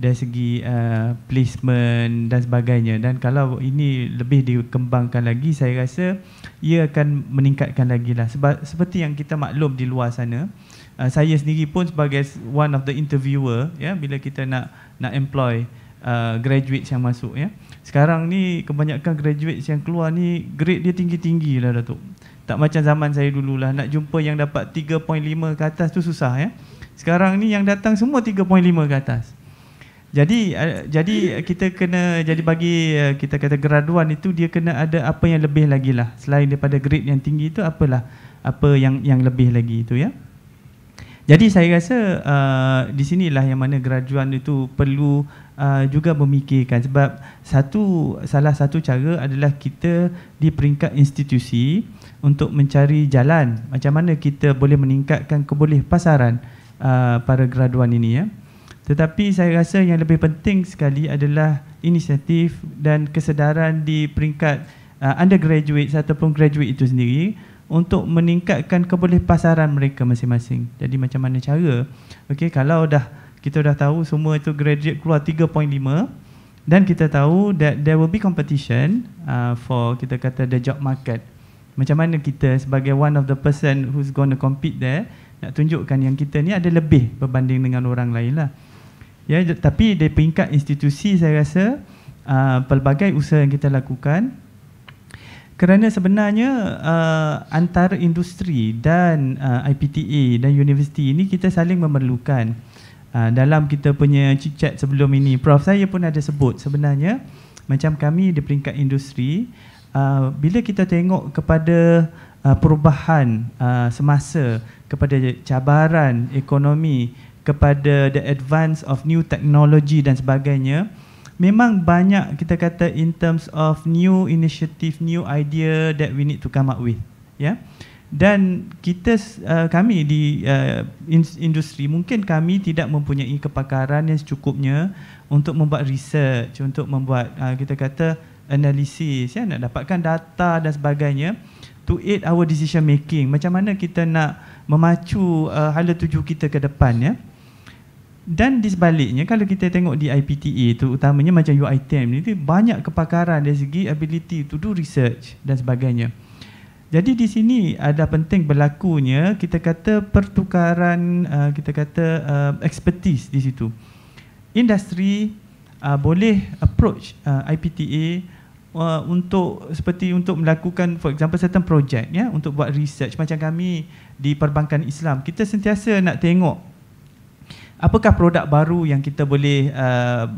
dari segi uh, placement dan sebagainya. Dan kalau ini lebih dikembangkan lagi saya rasa ia akan meningkatkan lagi lah. Sebab seperti yang kita maklum di luar sana uh, saya sendiri pun sebagai one of the interviewer ya bila kita nak nak employ uh, graduates yang masuk ya. Sekarang ni kebanyakan graduates yang keluar ni grade dia tinggi-tinggi lah Datuk. Tak macam zaman saya dulu lah nak jumpa yang dapat 3.5 ke atas tu susah ya. Sekarang ni yang datang semua 3.5 ke atas jadi uh, jadi kita kena jadi bagi uh, kita kata graduan itu dia kena ada apa yang lebih lagi lah selain daripada grade yang tinggi itu apalah apa yang yang lebih lagi itu ya. Jadi saya rasa uh, di sinilah yang mana graduan itu perlu uh, juga memikirkan sebab satu salah satu cara adalah kita di peringkat institusi untuk mencari jalan macam mana kita boleh meningkatkan keboleh pasaran uh, para graduan ini ya. Tetapi saya rasa yang lebih penting sekali adalah inisiatif dan kesedaran di peringkat uh, undergraduate ataupun graduate itu sendiri untuk meningkatkan keboleh pasaran mereka masing-masing. Jadi macam mana cara? Okey, kalau dah kita dah tahu semua itu graduate keluar 3.5 dan kita tahu that there will be competition uh, for kita kata the job market. Macam mana kita sebagai one of the person who's going to compete there nak tunjukkan yang kita ni ada lebih berbanding dengan orang lain lah. Ya, tapi dari peringkat institusi saya rasa uh, pelbagai usaha yang kita lakukan kerana sebenarnya uh, antara industri dan uh, IPTA dan universiti ini kita saling memerlukan. Uh, dalam kita punya chat sebelum ini, Prof saya pun ada sebut sebenarnya macam kami di peringkat industri uh, bila kita tengok kepada uh, perubahan uh, semasa kepada cabaran ekonomi kepada the advance of new technology dan sebagainya memang banyak kita kata in terms of new initiative new idea that we need to come up with ya yeah? dan kita uh, kami di uh, industri mungkin kami tidak mempunyai kepakaran yang secukupnya untuk membuat research untuk membuat uh, kita kata analisis ya nak dapatkan data dan sebagainya to aid our decision making macam mana kita nak memacu uh, hala tuju kita ke depan ya dan di sebaliknya kalau kita tengok di IPTA tu utamanya macam UiTM ni tu banyak kepakaran dari segi ability to do research dan sebagainya. Jadi di sini ada penting berlakunya kita kata pertukaran uh, kita kata uh, expertise di situ. industri uh, boleh approach uh, IPTA uh, untuk seperti untuk melakukan for example certain project ya untuk buat research macam kami di perbankan Islam kita sentiasa nak tengok apakah produk baru yang kita boleh uh,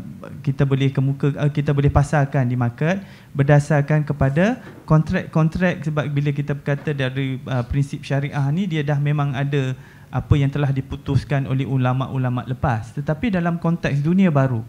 kita boleh kemuka uh, kita boleh pasarkan di market berdasarkan kepada kontrak-kontrak sebab bila kita berkata dari uh, prinsip syariah ni dia dah memang ada apa yang telah diputuskan oleh ulama-ulama lepas. Tetapi dalam konteks dunia baru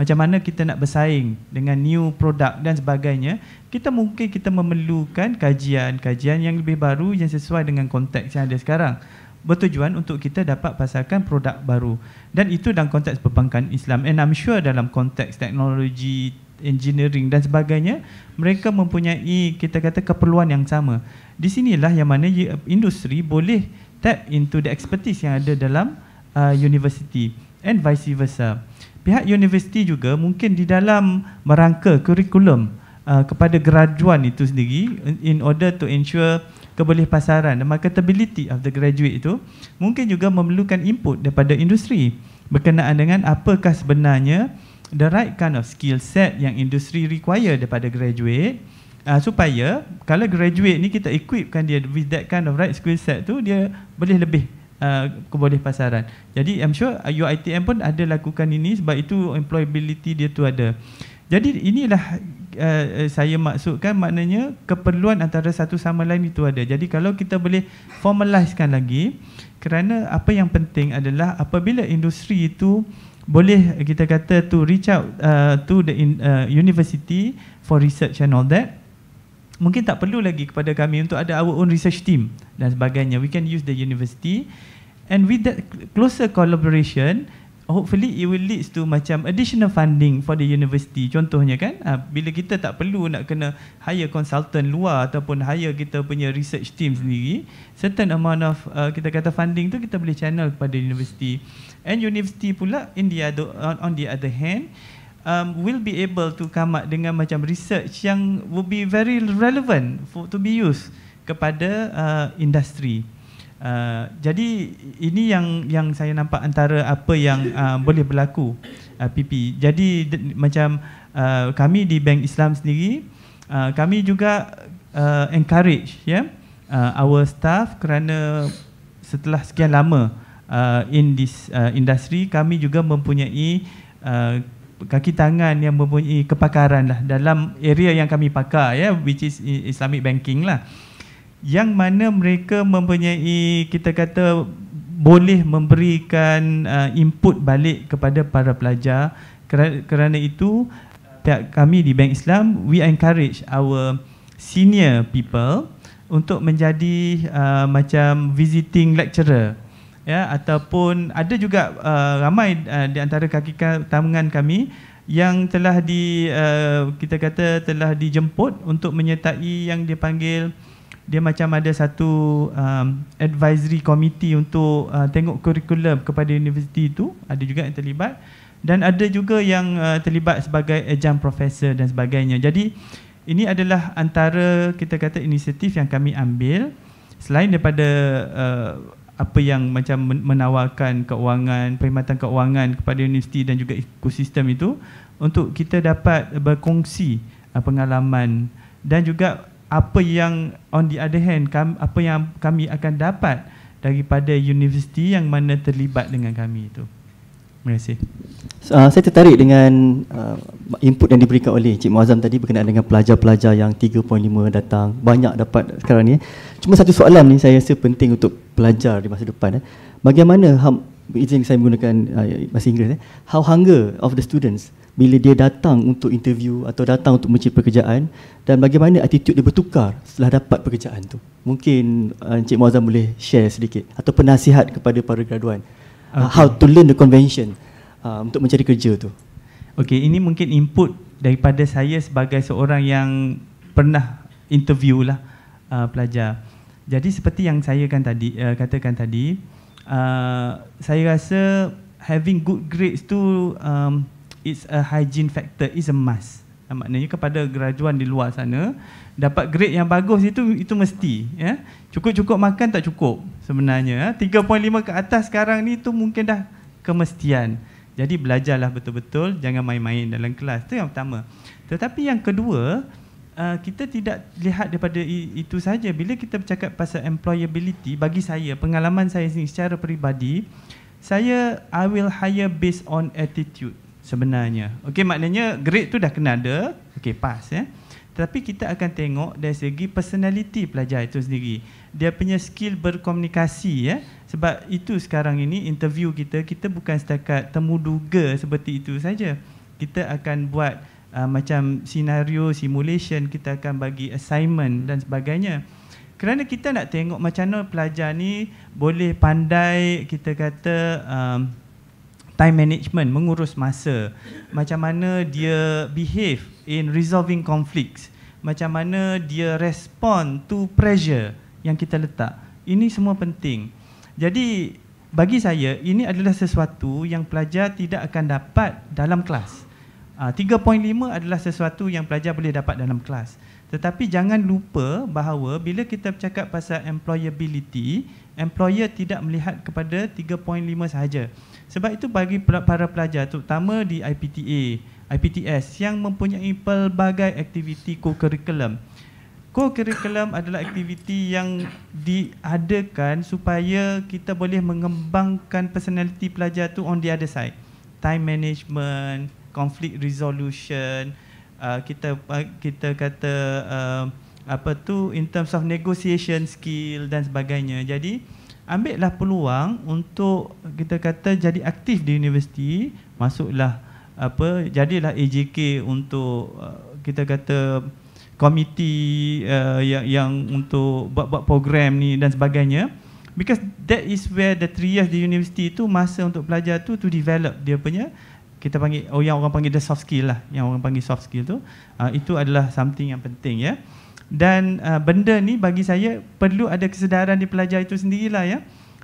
macam mana kita nak bersaing dengan new produk dan sebagainya kita mungkin kita memerlukan kajian-kajian yang lebih baru yang sesuai dengan konteks yang ada sekarang bertujuan untuk kita dapat pasarkan produk baru. Dan itu dalam konteks perbankan Islam. And I'm sure dalam konteks teknologi engineering dan sebagainya mereka mempunyai kita kata keperluan yang sama. Di sinilah yang mana industri boleh tap into the expertise yang ada dalam uh, university and vice versa. Pihak universiti juga mungkin di dalam merangka kurikulum uh, kepada graduan itu sendiri in order to ensure kebolehpasaran dan marketability of the graduate itu mungkin juga memerlukan input daripada industri berkenaan dengan apakah sebenarnya the right kind of skill set yang industri require daripada graduate uh, supaya kalau graduate ni kita equipkan dia with that kind of right skill set tu dia boleh lebih uh, keboleh pasaran. Jadi I'm sure UiTM pun ada lakukan ini sebab itu employability dia tu ada. Jadi inilah uh, saya maksudkan maknanya keperluan antara satu sama lain itu ada. Jadi kalau kita boleh formalizekan lagi kerana apa yang penting adalah apabila industri itu boleh kita kata to reach out uh, to the in, uh, university for research and all that mungkin tak perlu lagi kepada kami untuk ada our own research team dan sebagainya we can use the university and with that closer collaboration hopefully it will lead to macam additional funding for the university contohnya kan uh, bila kita tak perlu nak kena hire consultant luar ataupun hire kita punya research team sendiri certain amount of uh, kita kata funding tu kita boleh channel kepada university and university pula in the other on, the other hand um, will be able to come up dengan macam research yang will be very relevant for to be used kepada uh, industri. Uh, jadi ini yang yang saya nampak antara apa yang uh, boleh berlaku uh, PP. Jadi de, macam uh, kami di Bank Islam sendiri uh, kami juga uh, encourage ya yeah, uh, our staff kerana setelah sekian lama uh, in this uh, industry kami juga mempunyai uh, kaki tangan yang mempunyai kepakaran lah dalam area yang kami pakar ya which is Islamic banking lah yang mana mereka mempunyai kita kata boleh memberikan uh, input balik kepada para pelajar. Kerana, kerana itu pihak kami di Bank Islam we encourage our senior people untuk menjadi uh, macam visiting lecturer. Ya ataupun ada juga uh, ramai uh, di antara kaki tangan kami yang telah di uh, kita kata telah dijemput untuk menyertai yang dipanggil dia macam ada satu um, advisory committee untuk uh, tengok kurikulum kepada universiti itu. Ada juga yang terlibat. Dan ada juga yang uh, terlibat sebagai adjunct professor dan sebagainya. Jadi ini adalah antara kita kata inisiatif yang kami ambil. Selain daripada uh, apa yang macam menawarkan keuangan, perkhidmatan keuangan kepada universiti dan juga ekosistem itu untuk kita dapat berkongsi uh, pengalaman dan juga apa yang on the other hand apa yang kami akan dapat daripada universiti yang mana terlibat dengan kami itu. Terima kasih. Uh, saya tertarik dengan uh, input yang diberikan oleh Cik Muazzam tadi berkenaan dengan pelajar-pelajar yang 3.5 datang. Banyak dapat sekarang ni. Cuma satu soalan ni saya rasa penting untuk pelajar di masa depan. Eh. Bagaimana, ham, izin saya menggunakan uh, bahasa Inggeris, eh. how hunger of the students bila dia datang untuk interview atau datang untuk mencari pekerjaan dan bagaimana attitude dia bertukar setelah dapat pekerjaan tu. Mungkin uh, Cik Muazzam boleh share sedikit atau penasihat kepada para graduan okay. uh, how to learn the convention uh, untuk mencari kerja tu. Okey, ini mungkin input daripada saya sebagai seorang yang pernah interview lah uh, pelajar. Jadi seperti yang saya kan tadi uh, katakan tadi, uh, saya rasa having good grades tu um, it's a hygiene factor, is a must. Uh, maknanya kepada graduan di luar sana dapat grade yang bagus itu itu mesti ya. Cukup-cukup makan tak cukup sebenarnya. 3.5 ke atas sekarang ni tu mungkin dah kemestian. Jadi belajarlah betul-betul, jangan main-main dalam kelas. Itu yang pertama. Tetapi yang kedua, uh, kita tidak lihat daripada itu saja. Bila kita bercakap pasal employability, bagi saya, pengalaman saya sendiri secara peribadi, saya I will hire based on attitude sebenarnya. Okey, maknanya grade tu dah kena ada. Okey, pass ya. Tapi kita akan tengok dari segi personality pelajar itu sendiri. Dia punya skill berkomunikasi ya. Sebab itu sekarang ini interview kita kita bukan setakat temu duga seperti itu saja. Kita akan buat uh, macam senario simulation, kita akan bagi assignment dan sebagainya. Kerana kita nak tengok macam mana pelajar ni boleh pandai kita kata um, time management, mengurus masa. Macam mana dia behave in resolving conflicts. Macam mana dia respond to pressure yang kita letak. Ini semua penting. Jadi bagi saya ini adalah sesuatu yang pelajar tidak akan dapat dalam kelas. Uh, ah, 3.5 adalah sesuatu yang pelajar boleh dapat dalam kelas. Tetapi jangan lupa bahawa bila kita bercakap pasal employability, employer tidak melihat kepada 3.5 sahaja. Sebab itu bagi para pelajar terutama di IPTA, IPTS yang mempunyai pelbagai aktiviti co-curriculum Co-curriculum adalah aktiviti yang diadakan supaya kita boleh mengembangkan personality pelajar tu on the other side. Time management, conflict resolution, uh, kita uh, kita kata uh, apa tu in terms of negotiation skill dan sebagainya. Jadi ambillah peluang untuk kita kata jadi aktif di universiti, masuklah apa jadilah AJK untuk uh, kita kata komiti uh, yang yang untuk buat-buat program ni dan sebagainya. Because that is where the three years di university tu masa untuk pelajar tu to develop dia punya kita panggil oh yang orang panggil the soft skill lah yang orang panggil soft skill tu. Uh, itu adalah something yang penting ya dan uh, benda ni bagi saya perlu ada kesedaran di pelajar itu sendirilah ya.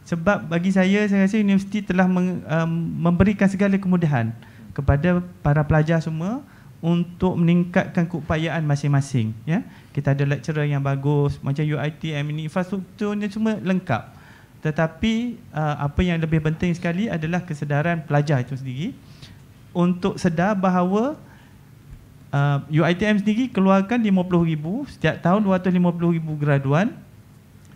Sebab bagi saya saya rasa universiti telah meng, um, memberikan segala kemudahan kepada para pelajar semua untuk meningkatkan keupayaan masing-masing ya. Kita ada lecturer yang bagus macam UiTM ini infrastrukturnya semua lengkap. Tetapi uh, apa yang lebih penting sekali adalah kesedaran pelajar itu sendiri untuk sedar bahawa uh, UiTM sendiri keluarkan 50,000 setiap tahun 250,000 graduan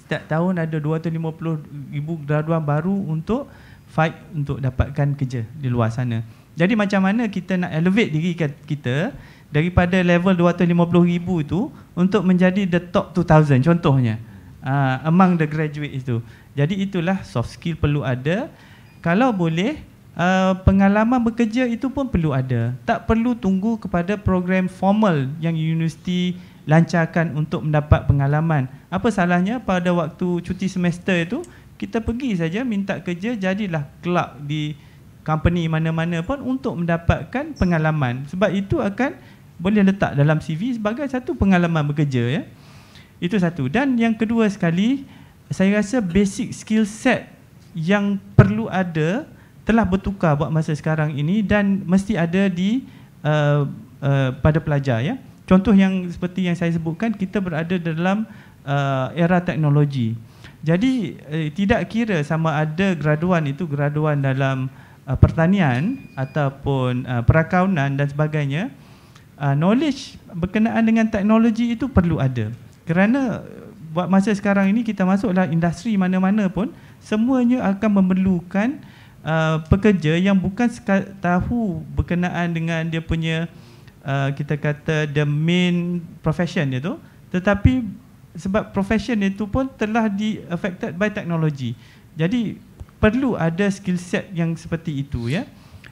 setiap tahun ada 250,000 graduan baru untuk fight untuk dapatkan kerja di luar sana jadi macam mana kita nak elevate diri kita daripada level 250,000 itu untuk menjadi the top 2000 contohnya uh, among the graduate itu. Jadi itulah soft skill perlu ada. Kalau boleh uh, pengalaman bekerja itu pun perlu ada. Tak perlu tunggu kepada program formal yang universiti lancarkan untuk mendapat pengalaman. Apa salahnya pada waktu cuti semester itu kita pergi saja minta kerja jadilah clerk di company mana-mana pun untuk mendapatkan pengalaman sebab itu akan boleh letak dalam CV sebagai satu pengalaman bekerja ya itu satu dan yang kedua sekali saya rasa basic skill set yang perlu ada telah bertukar buat masa sekarang ini dan mesti ada di uh, uh, pada pelajar ya. Contoh yang seperti yang saya sebutkan kita berada dalam uh, era teknologi. Jadi uh, tidak kira sama ada graduan itu graduan dalam uh, pertanian ataupun uh, perakaunan dan sebagainya uh, knowledge berkenaan dengan teknologi itu perlu ada. Kerana buat masa sekarang ini kita masuklah industri mana-mana pun semuanya akan memerlukan uh, pekerja yang bukan tahu berkenaan dengan dia punya uh, kita kata the main profession dia tu tetapi sebab profession itu pun telah di affected by technology. Jadi perlu ada skill set yang seperti itu ya.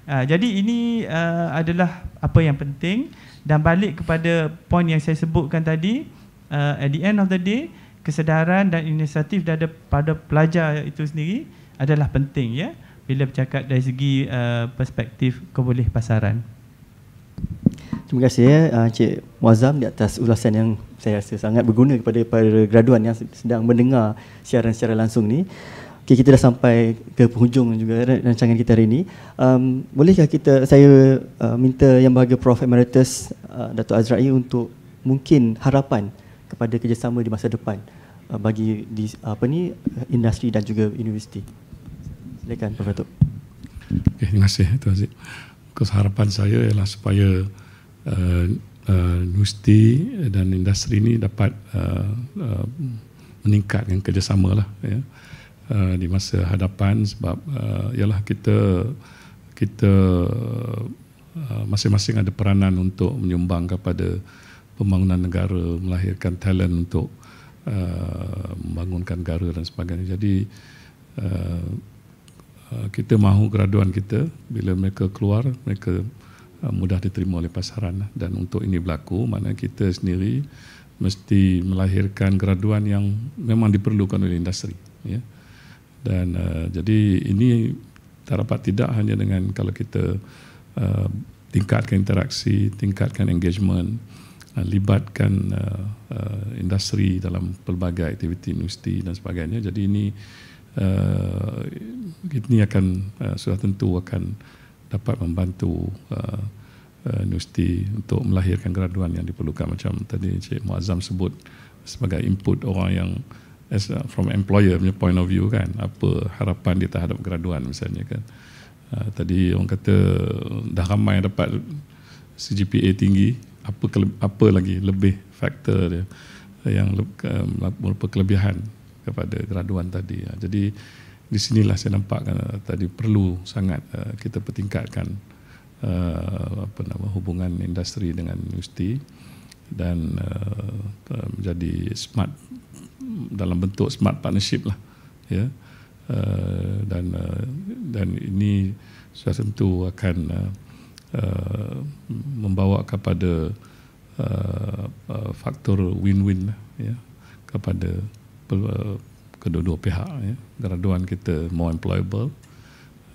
Uh, jadi ini uh, adalah apa yang penting. Dan balik kepada poin yang saya sebutkan tadi uh, at the end of the day kesedaran dan inisiatif daripada pelajar itu sendiri adalah penting ya bila bercakap dari segi uh, perspektif keboleh pasaran. Terima kasih ya Encik Muazzam di atas ulasan yang saya rasa sangat berguna kepada para graduan yang sedang mendengar siaran secara langsung ni. Okay, kita dah sampai ke penghujung juga rancangan kita hari ini. Um, bolehkah kita saya uh, minta yang bahagia Prof Emeritus uh, Dato Azrai untuk mungkin harapan kepada kerjasama di masa depan uh, bagi di apa ni industri dan juga universiti. Silakan Prof Dato. Okay, terima kasih Tuan Aziz. Kos harapan saya ialah supaya uh, uh, universiti dan industri ini dapat uh, uh, meningkatkan kerjasama lah ya, uh, di masa hadapan sebab uh, ialah kita kita uh, masing-masing ada peranan untuk menyumbang kepada pembangunan negara, melahirkan talent untuk uh, membangunkan negara dan sebagainya. Jadi uh, kita mahu graduan kita bila mereka keluar mereka uh, mudah diterima oleh pasaran dan untuk ini berlaku mana kita sendiri mesti melahirkan graduan yang memang diperlukan oleh industri ya. Dan uh, jadi ini tak dapat tidak hanya dengan kalau kita uh, tingkatkan interaksi tingkatkan engagement uh, libatkan uh, uh, industri dalam pelbagai aktiviti universiti dan sebagainya. Jadi ini ini akan uh, sudah tentu akan dapat membantu uh, uh, universiti untuk melahirkan graduan yang diperlukan. Macam tadi Cik Muazzam sebut sebagai input orang yang as a, from employer punya point of view kan apa harapan dia terhadap graduan misalnya kan. Uh, tadi orang kata dah ramai dapat CGPA tinggi apa apa lagi lebih faktor dia yang uh, merupakan kelebihan kepada graduan tadi. Jadi di sinilah saya nampak uh, tadi perlu sangat uh, kita pertingkatkan apa nama hubungan industri dengan universiti dan menjadi smart dalam bentuk smart partnership lah ya. Dan dan ini sudah tentu akan membawa kepada faktor win-win lah, ya kepada kedua-dua pihak ya. Graduan kita more employable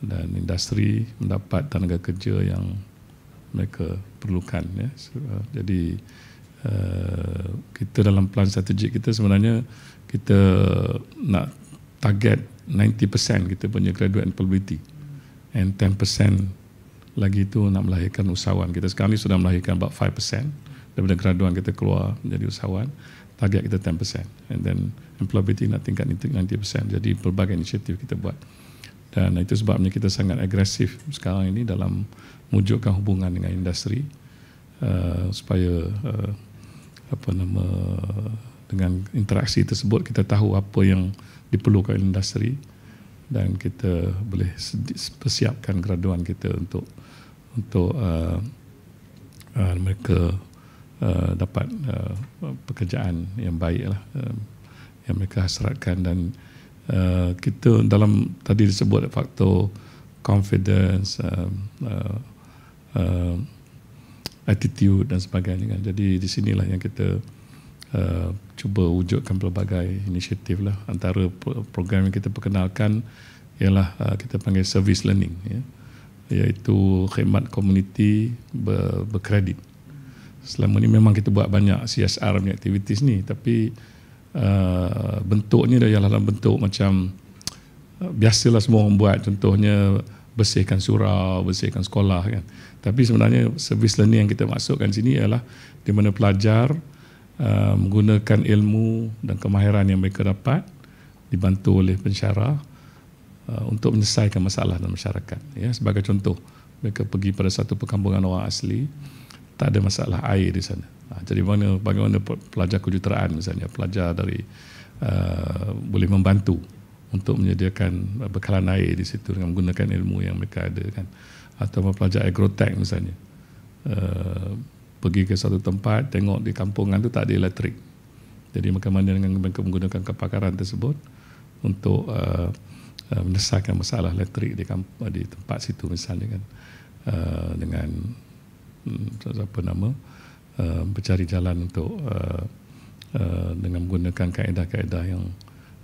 dan industri mendapat tenaga kerja yang mereka perlukan ya. Uh, jadi uh, kita dalam plan strategik kita sebenarnya kita nak target 90% kita punya graduate employability and 10% lagi itu nak melahirkan usahawan. Kita sekarang ni sudah melahirkan about 5% daripada graduan kita keluar menjadi usahawan target kita 10% and then employability nak tingkat 90% jadi pelbagai inisiatif kita buat. Dan itu sebabnya kita sangat agresif sekarang ini dalam mewujudkan hubungan dengan industri uh, supaya uh, apa nama dengan interaksi tersebut kita tahu apa yang diperlukan industri dan kita boleh persiapkan graduan kita untuk untuk uh, uh, mereka uh, dapat uh, pekerjaan yang baik lah uh, yang mereka hasratkan. Dan Uh, kita dalam tadi disebut faktor confidence uh, uh, uh, attitude dan sebagainya kan. Jadi di sinilah yang kita uh, cuba wujudkan pelbagai inisiatif lah. Antara program yang kita perkenalkan ialah uh, kita panggil service learning ya. Iaitu khidmat komuniti ber, berkredit selama ni memang kita buat banyak CSR punya aktivitis ni tapi uh, bentuknya dia ialah dalam bentuk macam uh, biasalah semua orang buat contohnya bersihkan surau, bersihkan sekolah kan. Tapi sebenarnya service learning yang kita masukkan sini ialah di mana pelajar uh, menggunakan ilmu dan kemahiran yang mereka dapat dibantu oleh pensyarah uh, untuk menyelesaikan masalah dalam masyarakat. Ya, sebagai contoh, mereka pergi pada satu perkampungan orang asli, tak ada masalah air di sana. Ha, jadi bagaimana, bagaimana pelajar kejuruteraan misalnya, pelajar dari uh, boleh membantu untuk menyediakan bekalan air di situ dengan menggunakan ilmu yang mereka ada kan. Atau pelajar agrotech misalnya. Uh, pergi ke satu tempat, tengok di kampungan tu tak ada elektrik. Jadi bagaimana dengan mereka menggunakan kepakaran tersebut untuk uh, uh, menyelesaikan masalah elektrik di, kamp- di tempat situ misalnya kan. Uh, dengan apa nama uh, bercari jalan untuk uh, uh, dengan menggunakan kaedah-kaedah yang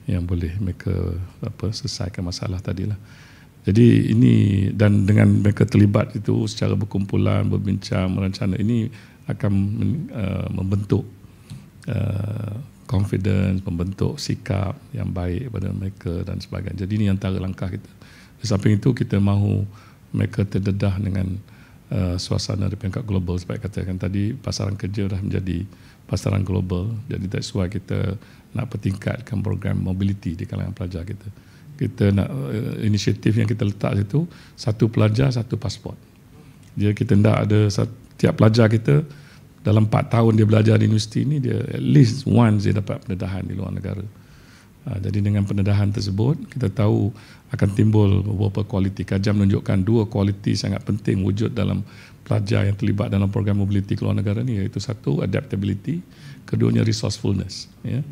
yang boleh mereka apa selesaikan masalah tadi lah. Jadi ini dan dengan mereka terlibat itu secara berkumpulan, berbincang, merancana ini akan uh, membentuk uh, confidence, membentuk sikap yang baik pada mereka dan sebagainya. Jadi ini antara langkah kita. Di samping itu kita mahu mereka terdedah dengan uh, suasana di peringkat global sebab katakan tadi pasaran kerja dah menjadi pasaran global jadi that's why kita nak pertingkatkan program mobility di kalangan pelajar kita kita nak uh, inisiatif yang kita letak situ satu pelajar satu pasport. Dia kita hendak ada setiap pelajar kita dalam 4 tahun dia belajar di universiti ini dia at least once dia dapat pendedahan di luar negara. Uh, jadi dengan pendedahan tersebut kita tahu akan timbul beberapa kualiti. Kajian menunjukkan dua kualiti sangat penting wujud dalam pelajar yang terlibat dalam program mobility ke luar negara ni iaitu satu adaptability, keduanya resourcefulness. Ya.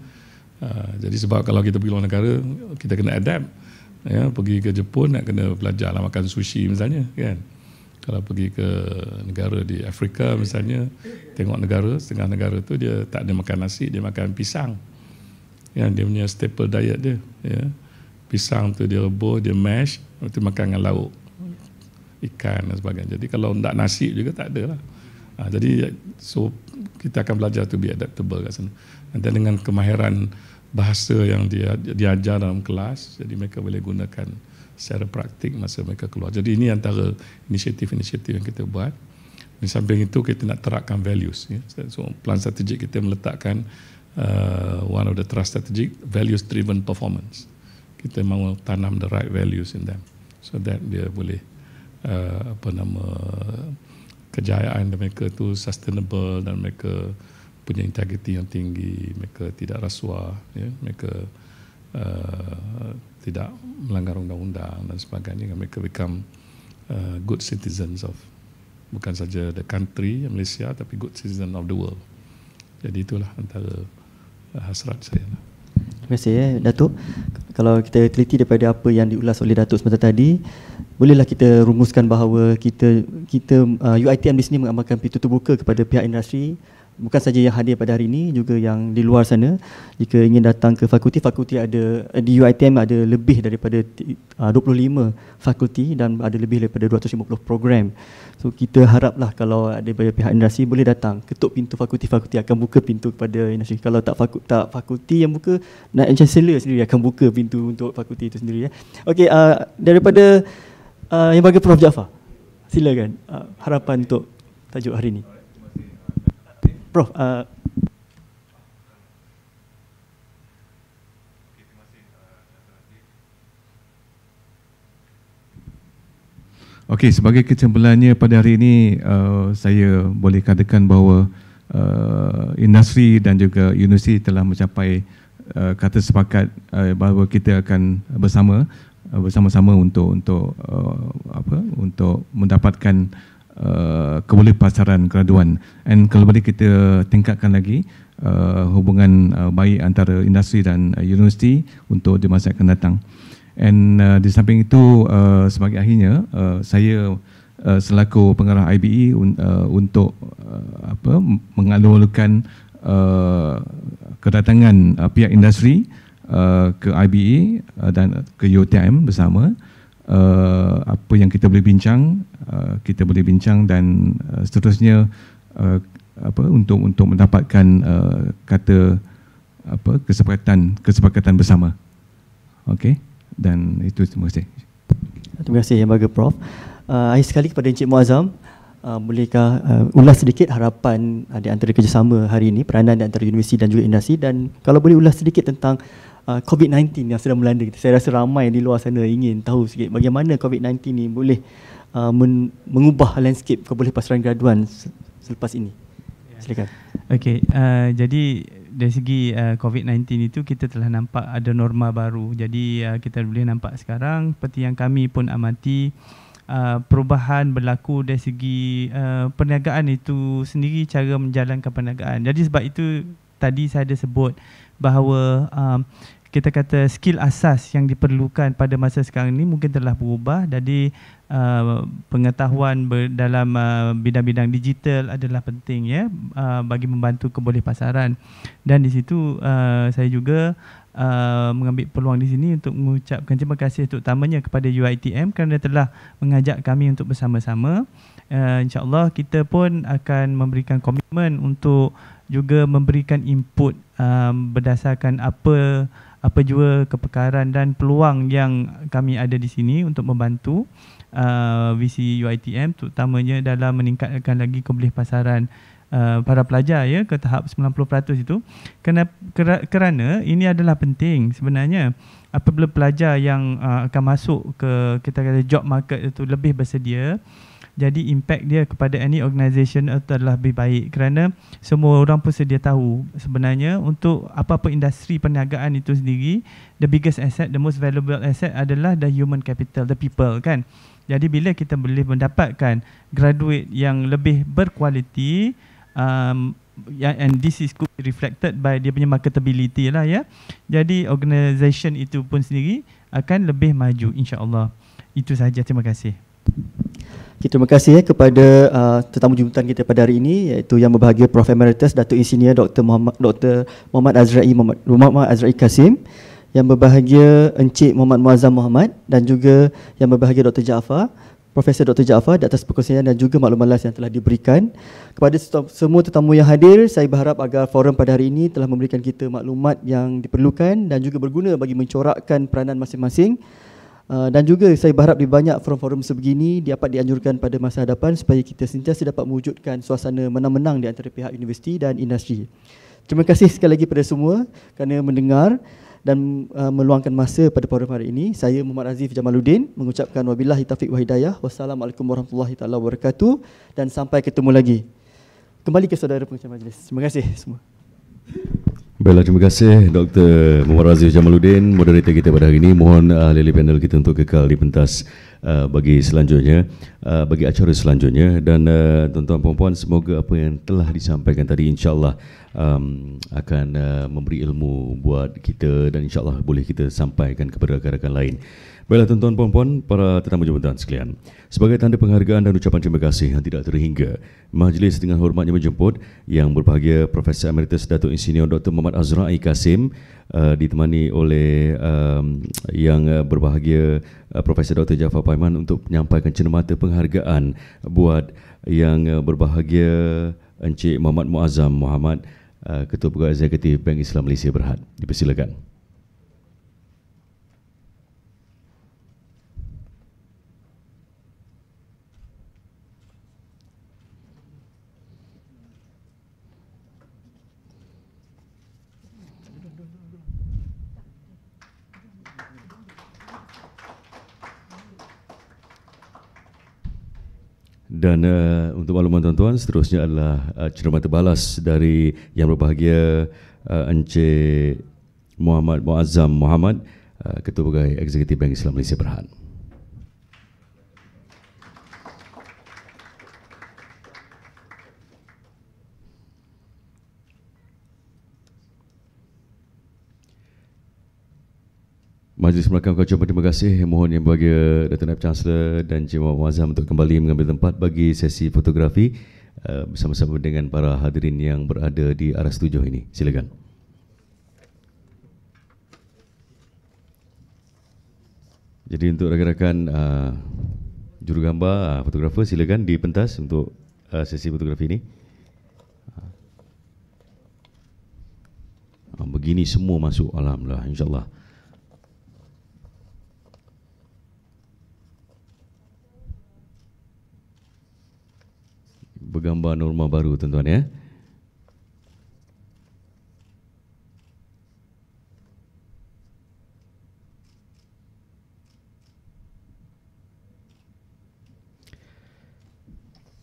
Uh, jadi sebab kalau kita pergi luar negara kita kena adapt ya pergi ke Jepun nak kena belajar lah makan sushi misalnya kan kalau pergi ke negara di Afrika misalnya tengok negara setengah negara tu dia tak ada makan nasi dia makan pisang yang dia punya staple diet dia ya. Pisang tu dia rebus dia mash nanti makan dengan lauk ikan dan sebagainya. Jadi kalau tak nasi juga tak ada lah. Ha, jadi so kita akan belajar to be adaptable kat sana. Dan dengan kemahiran bahasa yang dia diajar dalam kelas jadi mereka boleh gunakan secara praktik masa mereka keluar. Jadi ini antara inisiatif-inisiatif yang kita buat. Di samping itu kita nak terapkan values ya. so plan strategik kita meletakkan uh, one of the trust strategic values driven performance kita mahu tanam the right values in them so that dia boleh uh, apa nama kejayaan mereka tu sustainable dan mereka punya integriti yang tinggi, mereka tidak rasuah, ya, mereka uh, tidak melanggar undang-undang dan sebagainya, mereka become uh, good citizens of bukan saja the country Malaysia tapi good citizen of the world. Jadi itulah antara hasrat saya. Terima kasih ya, Datuk. Kalau kita teliti daripada apa yang diulas oleh Datuk sebentar tadi, bolehlah kita rumuskan bahawa kita kita uh, UiTM di sini mengamalkan pintu terbuka kepada pihak industri bukan saja yang hadir pada hari ini juga yang di luar sana. Jika ingin datang ke fakulti fakulti ada eh, di UiTM ada lebih daripada uh, 25 fakulti dan ada lebih daripada 250 program. So kita haraplah kalau ada banyak pihak industri boleh datang ketuk pintu fakulti-fakulti akan buka pintu kepada industri. Kalau tak fakulti, tak fakulti yang buka nak chancellor sendiri akan buka pintu untuk fakulti itu sendiri ya. Okey uh, daripada uh, yang bagi Prof Jafar silakan uh, harapan untuk tajuk hari ini Prof. Uh, Okey, sebagai kesimpulannya pada hari ini uh, saya boleh katakan bahawa uh, industri dan juga universiti telah mencapai uh, kata sepakat uh, bahawa kita akan bersama uh, bersama-sama untuk untuk uh, apa untuk mendapatkan uh, pasaran graduan and kalau boleh kita tingkatkan lagi uh, hubungan uh, baik antara industri dan uh, universiti untuk di masa akan datang. And uh, di samping itu uh, sebagai akhirnya uh, saya uh, selaku pengarah IBE un, uh, untuk uh, apa mengalurkan uh, kedatangan uh, pihak industri uh, ke IBE uh, dan ke UTM bersama uh, apa yang kita boleh bincang uh, kita boleh bincang dan uh, seterusnya uh, apa untuk untuk mendapatkan uh, kata apa kesepakatan kesepakatan bersama. Okey? Dan itu terima kasih terima kasih yang bagus prof. Uh, akhir sekali kepada encik muazzam Uh, bolehkah uh, ulas sedikit harapan uh, di antara kerjasama hari ini peranan di antara universiti dan juga industri? Dan kalau boleh ulas sedikit tentang uh, COVID-19 yang sedang melanda kita. Saya rasa ramai di luar sana ingin tahu sikit bagaimana COVID-19 ni boleh uh, men- mengubah landscape boleh pasaran graduan selepas ini. Ya. Silakan. Okey, uh, jadi dari segi uh, COVID-19 itu kita telah nampak ada norma baru. Jadi uh, kita boleh nampak sekarang seperti yang kami pun amati uh, perubahan berlaku dari segi uh, perniagaan itu sendiri cara menjalankan perniagaan. Jadi sebab itu tadi saya ada sebut bahawa uh, kita kata skill asas yang diperlukan pada masa sekarang ini mungkin telah berubah jadi uh, pengetahuan ber, dalam uh, bidang-bidang digital adalah penting ya uh, bagi membantu keboleh pasaran. Dan di situ uh, saya juga uh, mengambil peluang di sini untuk mengucapkan terima kasih terutamanya kepada UiTM kerana telah mengajak kami untuk bersama-sama. Uh, insyaallah kita pun akan memberikan komitmen untuk juga memberikan input um, berdasarkan apa apa jua kepekaran dan peluang yang kami ada di sini untuk membantu uh, visi UiTM terutamanya dalam meningkatkan lagi kebelih pasaran uh, para pelajar ya ke tahap 90% itu. Kerana kerana ini adalah penting sebenarnya. Apabila pelajar yang uh, akan masuk ke kita kata job market itu lebih bersedia jadi impact dia kepada any organisation adalah lebih baik. Kerana semua orang pun sedia tahu sebenarnya untuk apa-apa industri perniagaan itu sendiri the biggest asset the most valuable asset adalah the human capital the people kan jadi bila kita boleh mendapatkan graduate yang lebih berkualiti um, ya, and this is reflected by dia punya marketability lah ya jadi organisation itu pun sendiri akan lebih maju insyaallah itu saja terima kasih Okay, terima kasih eh, kepada uh, tetamu jemputan kita pada hari ini iaitu yang berbahagia Prof Emeritus Datuk Insinyur Dr. Muhammad Dr. Muhammad Azrai Muhammad, Muhammad Azrai Kasim yang berbahagia Encik Muhammad Muazzam Muhammad dan juga yang berbahagia Dr. Jaafar Profesor Dr. Jaafar di atas perkongsian dan juga maklumat yang telah diberikan. Kepada semua tetamu yang hadir, saya berharap agar forum pada hari ini telah memberikan kita maklumat yang diperlukan dan juga berguna bagi mencorakkan peranan masing-masing Uh, dan juga saya berharap di banyak forum-forum sebegini dapat dianjurkan pada masa hadapan supaya kita sentiasa dapat mewujudkan suasana menang-menang di antara pihak universiti dan industri. Terima kasih sekali lagi kepada semua kerana mendengar dan uh, meluangkan masa pada forum hari ini. Saya Muhammad Azif Jamaluddin mengucapkan wabillahi taufiq wa hidayah. Wassalamualaikum warahmatullahi taala wabarakatuh dan sampai ketemu lagi. Kembali ke saudara pengacara majlis. Terima kasih semua. Baiklah, terima kasih Dr. Muhammad Razif Jamaluddin, moderator kita pada hari ini. Mohon uh, ahli panel kita untuk kekal di pentas uh, bagi selanjutnya, uh, bagi acara selanjutnya. Dan uh, tuan-tuan puan-puan, semoga apa yang telah disampaikan tadi insyaAllah um, akan uh, memberi ilmu buat kita dan insyaAllah boleh kita sampaikan kepada rakan-rakan lain. Baiklah tuan-tuan puan-puan, para tetamu jemputan sekalian. Sebagai tanda penghargaan dan ucapan terima kasih yang tidak terhingga, majlis dengan hormatnya menjemput yang berbahagia Profesor Emeritus Datuk Insinyur Dr. Muhammad Azra'i Kasim uh, ditemani oleh um, yang uh, berbahagia uh, Profesor Dr. Jafar Paiman untuk menyampaikan cenderamata penghargaan buat yang berbahagia Encik Muhammad Muazzam Muhammad uh, Ketua Pegawai Eksekutif Bank Islam Malaysia Berhad. Dipersilakan. Dan uh, untuk makluman tuan-tuan, seterusnya adalah uh, cermat balas dari yang berbahagia uh, Encik Muhammad Muazzam Muhammad, uh, Ketua Pegawai Eksekutif Bank Islam Malaysia Berhad. Majlis Melakam kau ucapkan terima kasih Mohon yang bahagia Dato' Naib Chancellor dan Encik Muhammad untuk kembali mengambil tempat bagi sesi fotografi uh, bersama-sama dengan para hadirin yang berada di arah setuju ini. Silakan. Jadi untuk rakan-rakan uh, jurugambar, uh, fotografer silakan di pentas untuk uh, sesi fotografi ini. Uh, begini semua masuk alhamdulillah insyaallah. Bergambar norma baru tuan-tuan ya.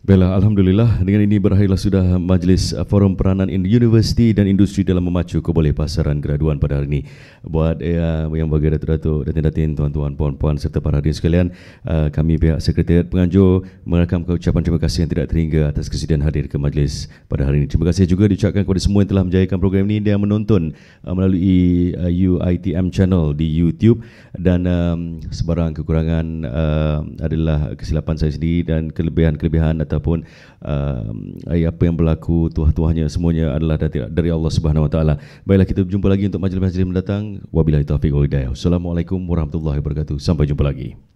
Baiklah, Alhamdulillah dengan ini berakhirlah sudah majlis uh, forum peranan universiti dan industri dalam memacu keboleh pasaran graduan pada hari ini. Buat ya, yang bagi datuk-datuk, datin-datin, tuan-tuan, puan-puan serta para hadirin sekalian, uh, kami pihak Sekretariat Penganjur merakam ucapan terima kasih yang tidak terhingga atas kesediaan hadir ke majlis pada hari ini. Terima kasih juga diucapkan kepada semua yang telah menjayakan program ini dan menonton uh, melalui uh, UITM channel di YouTube dan um, sebarang kekurangan uh, adalah kesilapan saya sendiri dan kelebihan-kelebihan atau ataupun uh, apa yang berlaku tuah-tuahnya semuanya adalah dari Allah Subhanahu Wa Taala. Baiklah kita berjumpa lagi untuk majlis-majlis mendatang. Wabillahi taufiq wal hidayah. Assalamualaikum warahmatullahi wabarakatuh. Sampai jumpa lagi.